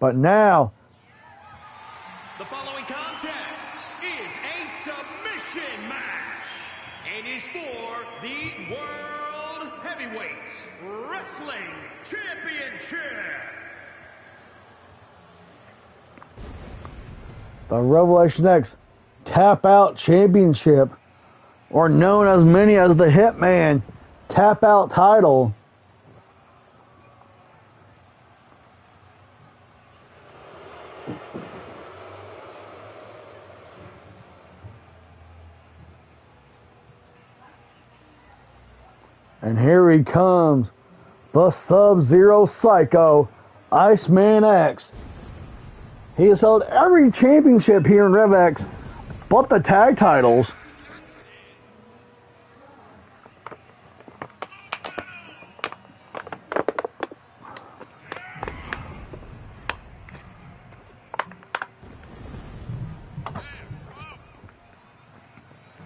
But now, The following contest is a submission match and is for the World Heavyweight Wrestling Championship. the Revelation X Tap Out Championship, or known as many as the Hitman Tap Out title. And here he comes, the Sub Zero Psycho, Iceman X. He has held every championship here in RevX but the tag titles.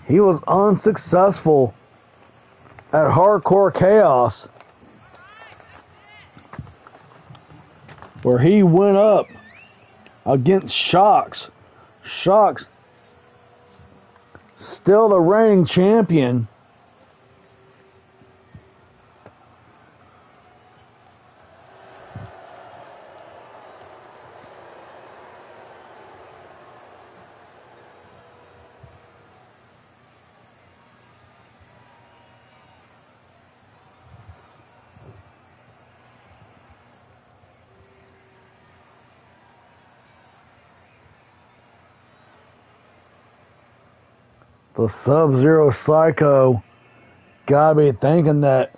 He was unsuccessful at Hardcore Chaos, where he went up against Shocks. Shocks, still the reigning champion. The Sub Zero Psycho gotta be thinking that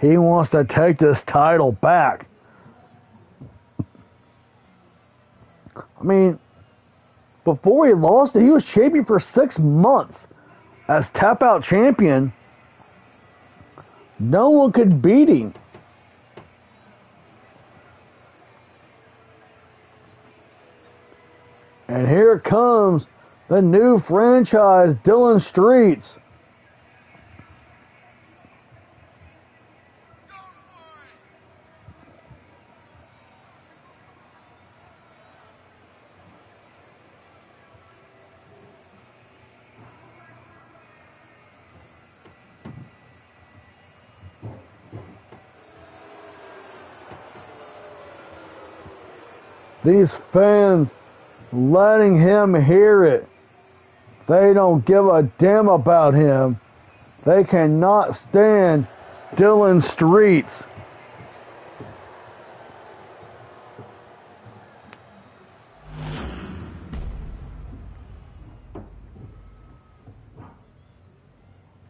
he wants to take this title back. I mean, before he lost it, he was champion for six months as tap out champion. No one could beat him. And here comes the new franchise, Dylan Streets. These fans letting him hear it. They don't give a damn about him. They cannot stand Dylan Streets.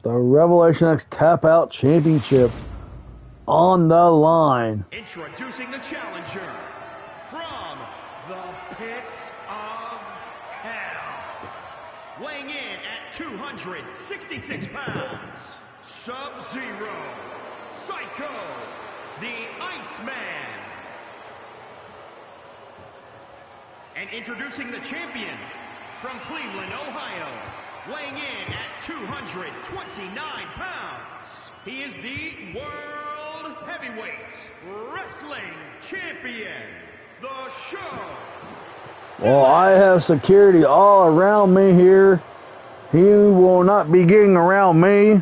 The Revelation X Tap Out Championship on the line. Introducing the challenger from the pits 166 pounds, Sub-Zero, Psycho, the Iceman. And introducing the champion from Cleveland, Ohio, weighing in at 229 pounds, he is the World Heavyweight Wrestling Champion, The Show. Well, I have security all around me here. He will not be getting around me.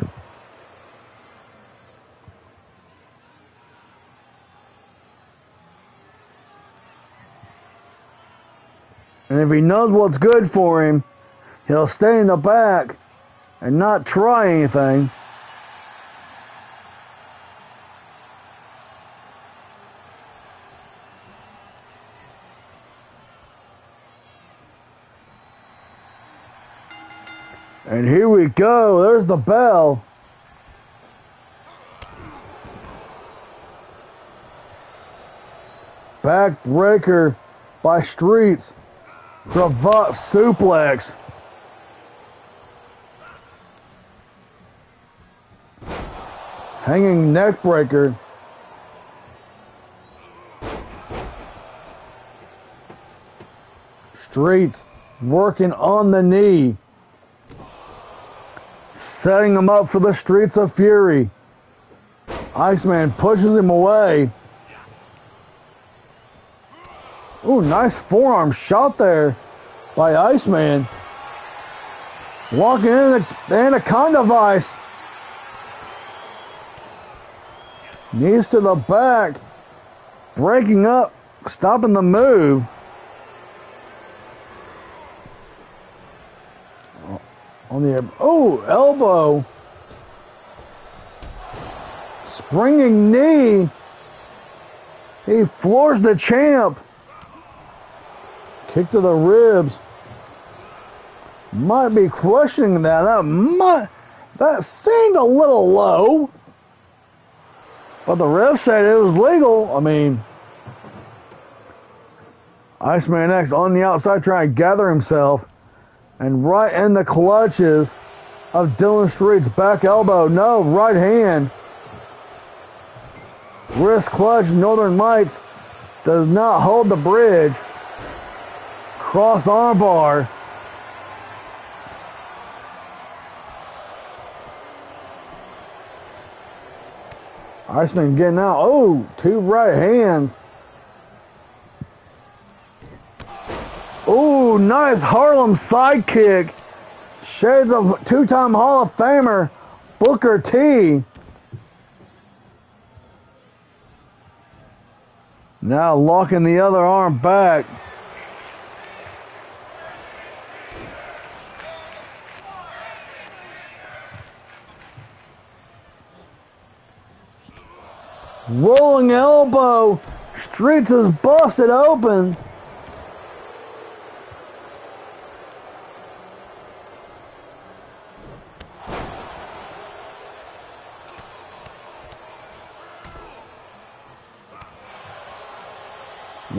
And if he knows what's good for him, he'll stay in the back and not try anything. And here we go. There's the bell. Backbreaker by Streets. Cravat suplex. Hanging neckbreaker. Streets working on the knee setting him up for the streets of fury. Iceman pushes him away. Ooh, nice forearm shot there by Iceman. Walking in the, Anaconda Vice. Knees to the back. Breaking up, stopping the move. On the oh elbow. Springing knee. He floors the champ. Kick to the ribs. Might be questioning that. That might that seemed a little low. But the ref said it was legal. I mean, Iceman X on the outside trying to gather himself. And right in the clutches of Dylan Street's back elbow. No, right hand. Wrist clutch, Northern Lights does not hold the bridge. Cross arm bar. Iceman getting out. Oh, two right hands. Oh, nice Harlem sidekick. Shades of two-time Hall of Famer Booker T. Now locking the other arm back. Rolling elbow. Streets is busted open.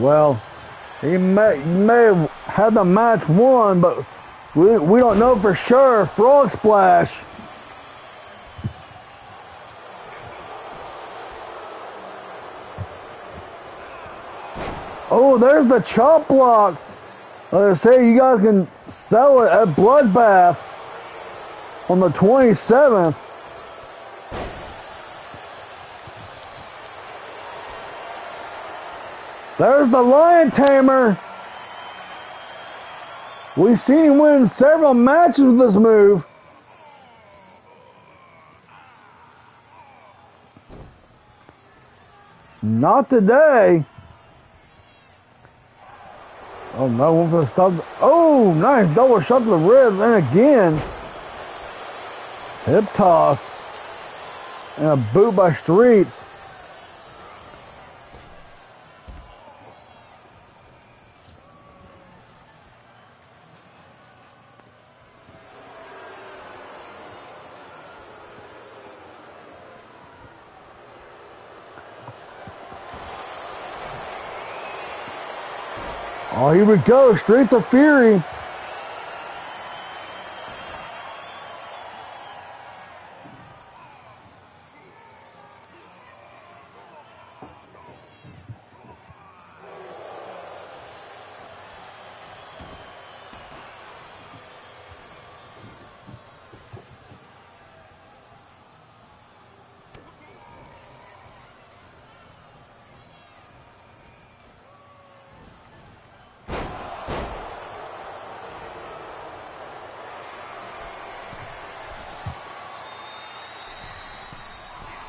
Well, he may, may have had the match won, but we, we don't know for sure. Frog Splash. Oh, there's the chop block. Like I say, you guys can sell it at Bloodbath on the 27th. There's the Lion Tamer. We've seen him win several matches with this move. Not today. Oh no, one for the stop. Oh, nice double shot to the ribs, and again, hip toss, and a boot by Streets. Here we go. Streets of Fury.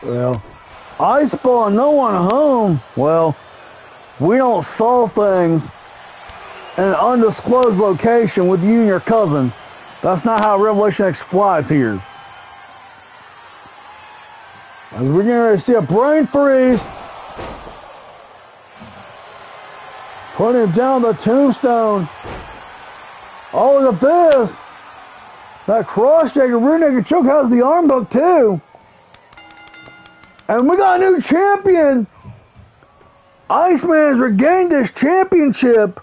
Well, I ball, no one home. Well, we don't solve things in an undisclosed location with you and your cousin. That's not how Revelation X flies here. As we're going to see a brain freeze. Putting him down the tombstone. Oh, look at this. That cross check, rear naked choke has the arm book too. And we got a new champion. Iceman has regained his championship.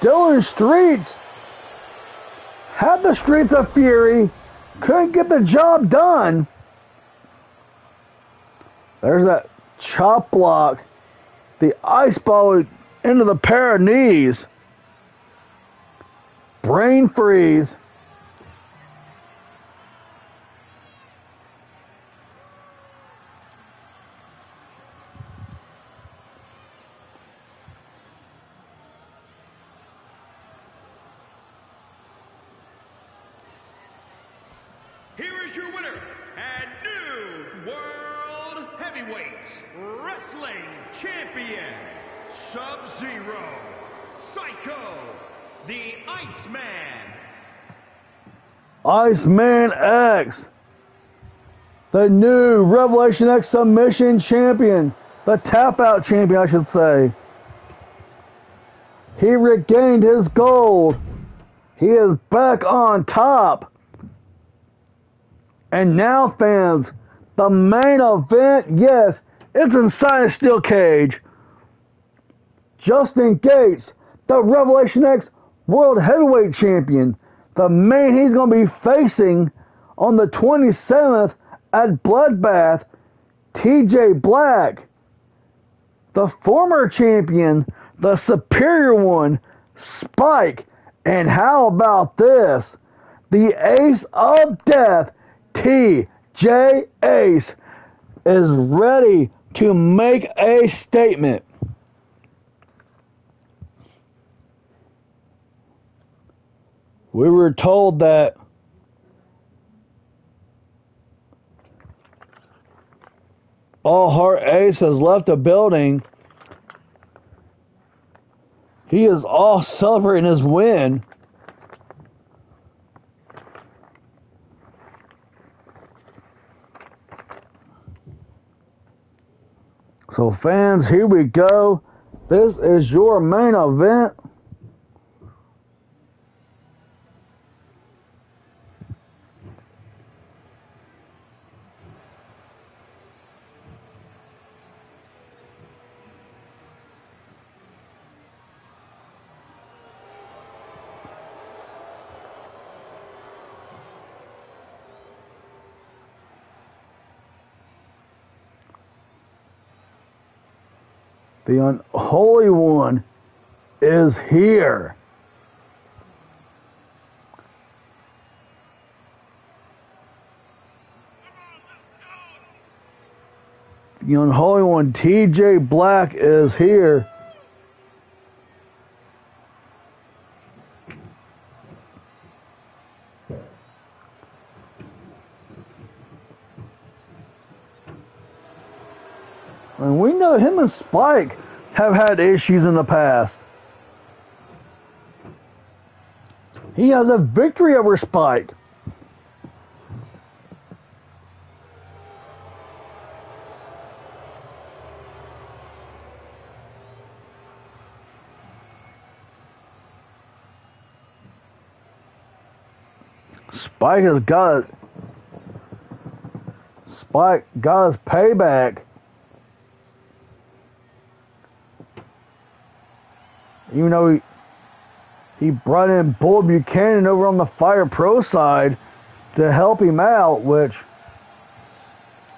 Dylan Streets had the Streets of Fury, couldn't get the job done. There's that chop block, the ice ball into the pair of knees. Brain freeze. Iceman X, the new Revelation X submission champion, the tap out champion, I should say. He regained his gold. He is back on top. And now, fans, the main event, yes, it's inside a steel cage. Justin Gates, the Revelation X World Heavyweight Champion, the man he's going to be facing on the 27th at Bloodbath, TJ Black, the former champion, the superior one, Spike, and how about this? The Ace of Death, TJ Ace, is ready to make a statement. We were told that All Heart Ace has left the building. He is all celebrating his win. So, fans, here we go. This is your main event. The unholy one is here. The unholy one, TJ Black, is here. And we know him and Spike have had issues in the past. He has a victory over Spike. Spike has got Spike got his payback. Even though he he brought in Bull Buchanan over on the Fire Pro side to help him out, which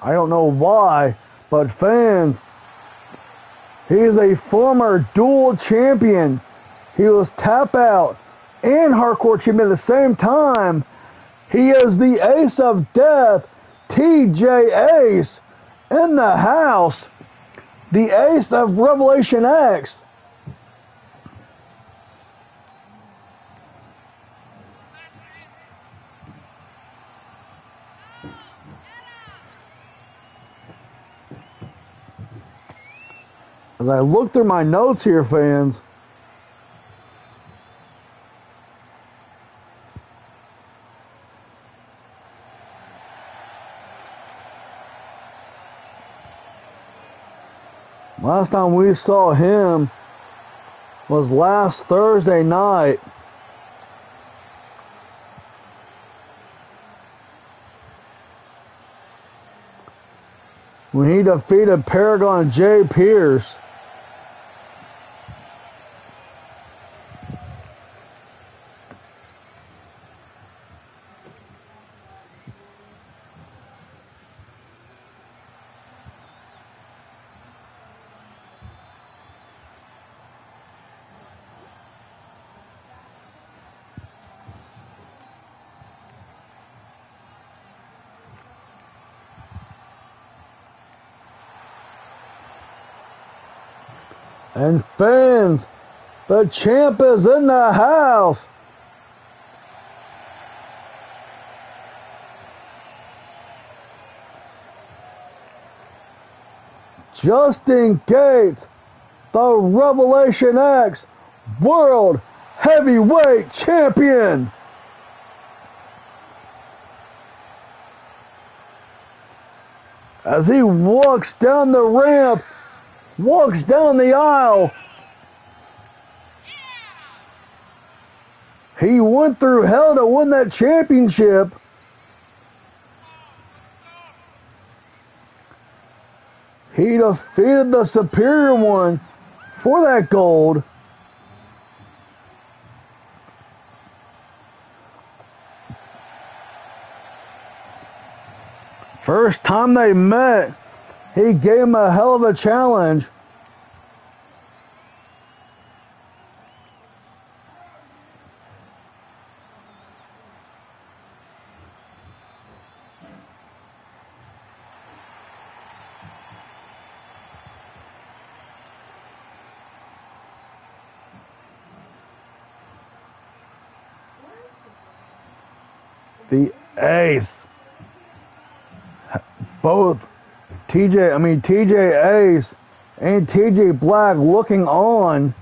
I don't know why, but fans, he is a former dual champion. He was tap out and hardcore champion at the same time. He is the ace of death, TJ Ace, in the house. The ace of Revelation X. As I look through my notes here, fans, last time we saw him was last Thursday night. When he defeated Paragon Jay Pierce. And fans, the champ is in the house. Justin Gates, the Revelation X World Heavyweight Champion. As he walks down the ramp walks down the aisle. He went through hell to win that championship. He defeated the superior one for that gold. First time they met, he gave him a hell of a challenge. The ace. Both TJ, I mean TJ Ace and TJ Black looking on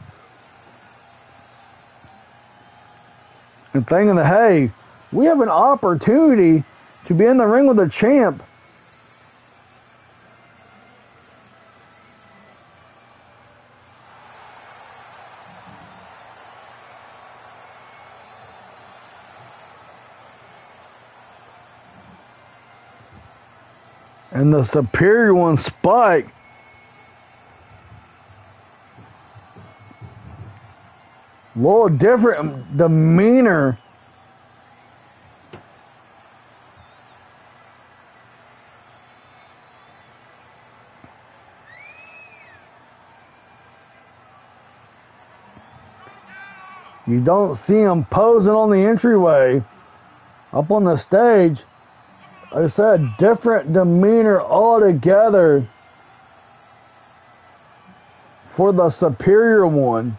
and thinking that hey, we have an opportunity to be in the ring with the champ. And the superior one, Spike, little different um, demeanor. You don't see him posing on the entryway up on the stage. I said, different demeanor altogether for the superior one.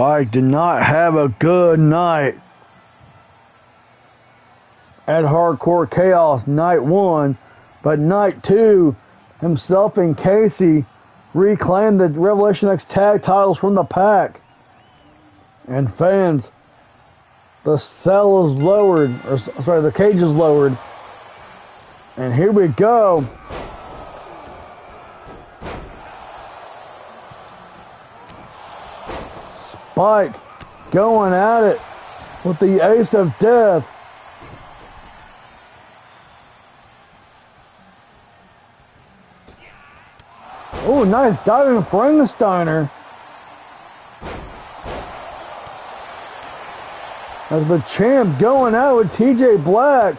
Spike did not have a good night at Hardcore Chaos night one, but night two, himself and Casey reclaimed the Revelation X tag titles from the pack. And fans, the cell is lowered, or sorry, the cage is lowered. And here we go. Spike going at it with the ace of death. Oh, nice diving Frankensteiner. As the champ going out with TJ Black.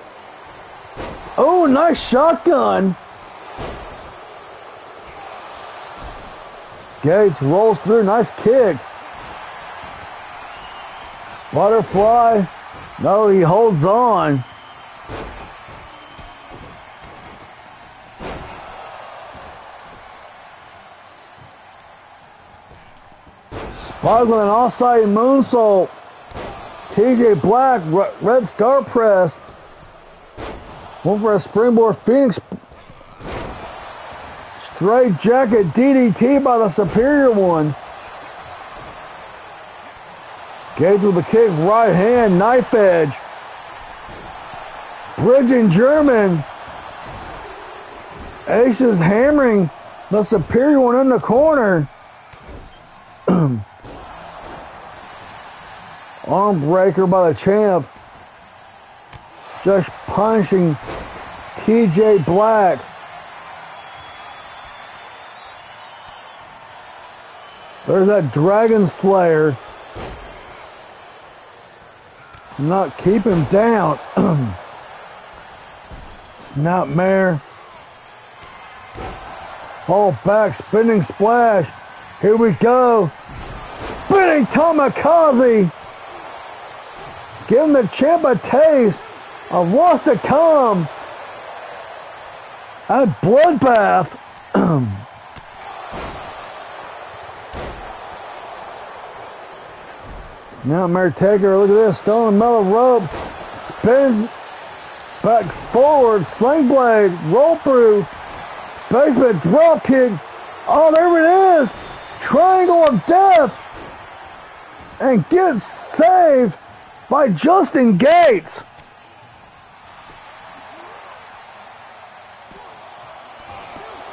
Oh, nice shotgun. Gates rolls through, nice kick. Butterfly. No, he holds on. Spike with an Asai moonsault. TJ Black, red star press. One for a springboard Phoenix. Straight jacket DDT by the superior one. Gates with a kick, right hand, knife edge. Bridging German. Ace is hammering the superior one in the corner. Arm breaker by the champ. Just punishing TJ Black. There's that Dragon Slayer. Not keep him down. Snapmare. Fall back, spinning splash. Here we go. Spinning Tomikaze. Giving the champ a taste of what's to come. A bloodbath. Now Mertegar, look at this, Stone and metal rope, spins back forward, sling blade, roll through, basement drop kick. Oh, there it is, triangle of death, and gets saved by Justin Gates.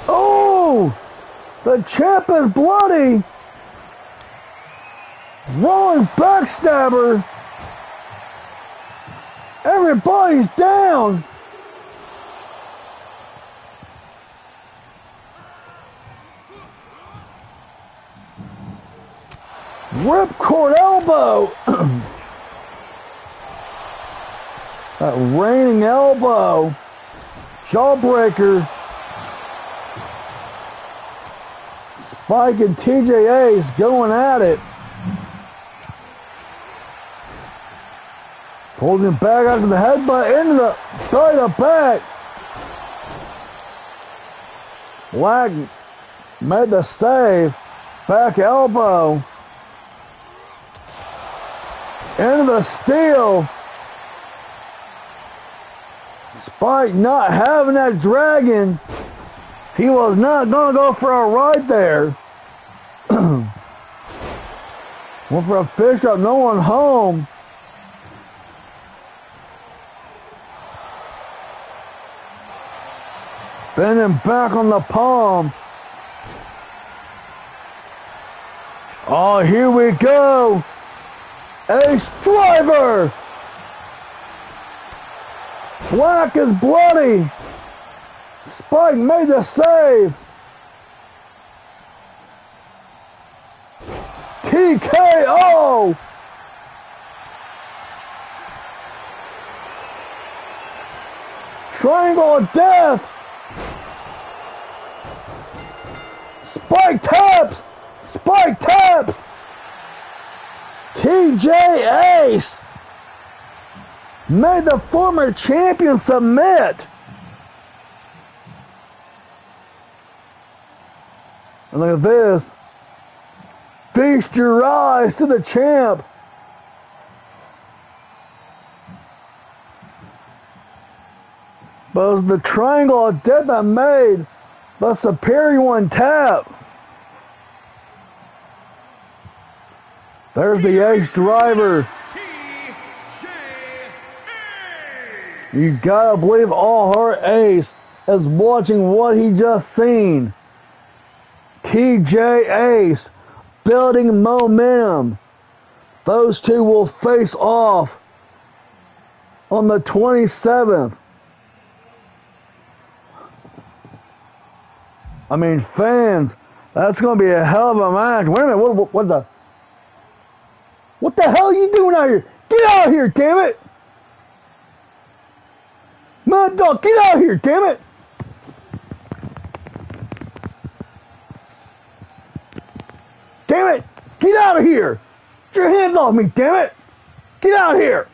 Oh, the champ is bloody. Rolling backstabber. Everybody's down. Ripcord elbow. that raining elbow. Jawbreaker. Spike and TJ Ace going at it. Pulls him back after the headbutt into the belly the back. Black made the save. Back elbow. Into the steel. Spike not having that dragon. He was not going to go for a ride there. Went for a fish up, no one home. Bending back on the palm. Oh, here we go. Ace driver. Black is bloody. Spike made the save. TKO. Triangle of death. Spike taps. Spike taps. TJ Ace made the former champion submit. And look at this. Feast your eyes to the champ. But it was the triangle of death that made the superior one tap. There's the ace driver. You gotta believe All Heart Ace is watching what he just seen. TJ Ace building momentum. Those two will face off on the 27th. I mean, fans, that's going to be a hell of a match. Wait a minute, what, what, what the? What the hell are you doing out here? Get out of here, damn it! Mad Dog, get out of here, damn it! Damn it! Get out of here! Get your hands off me, damn it! Get out of here!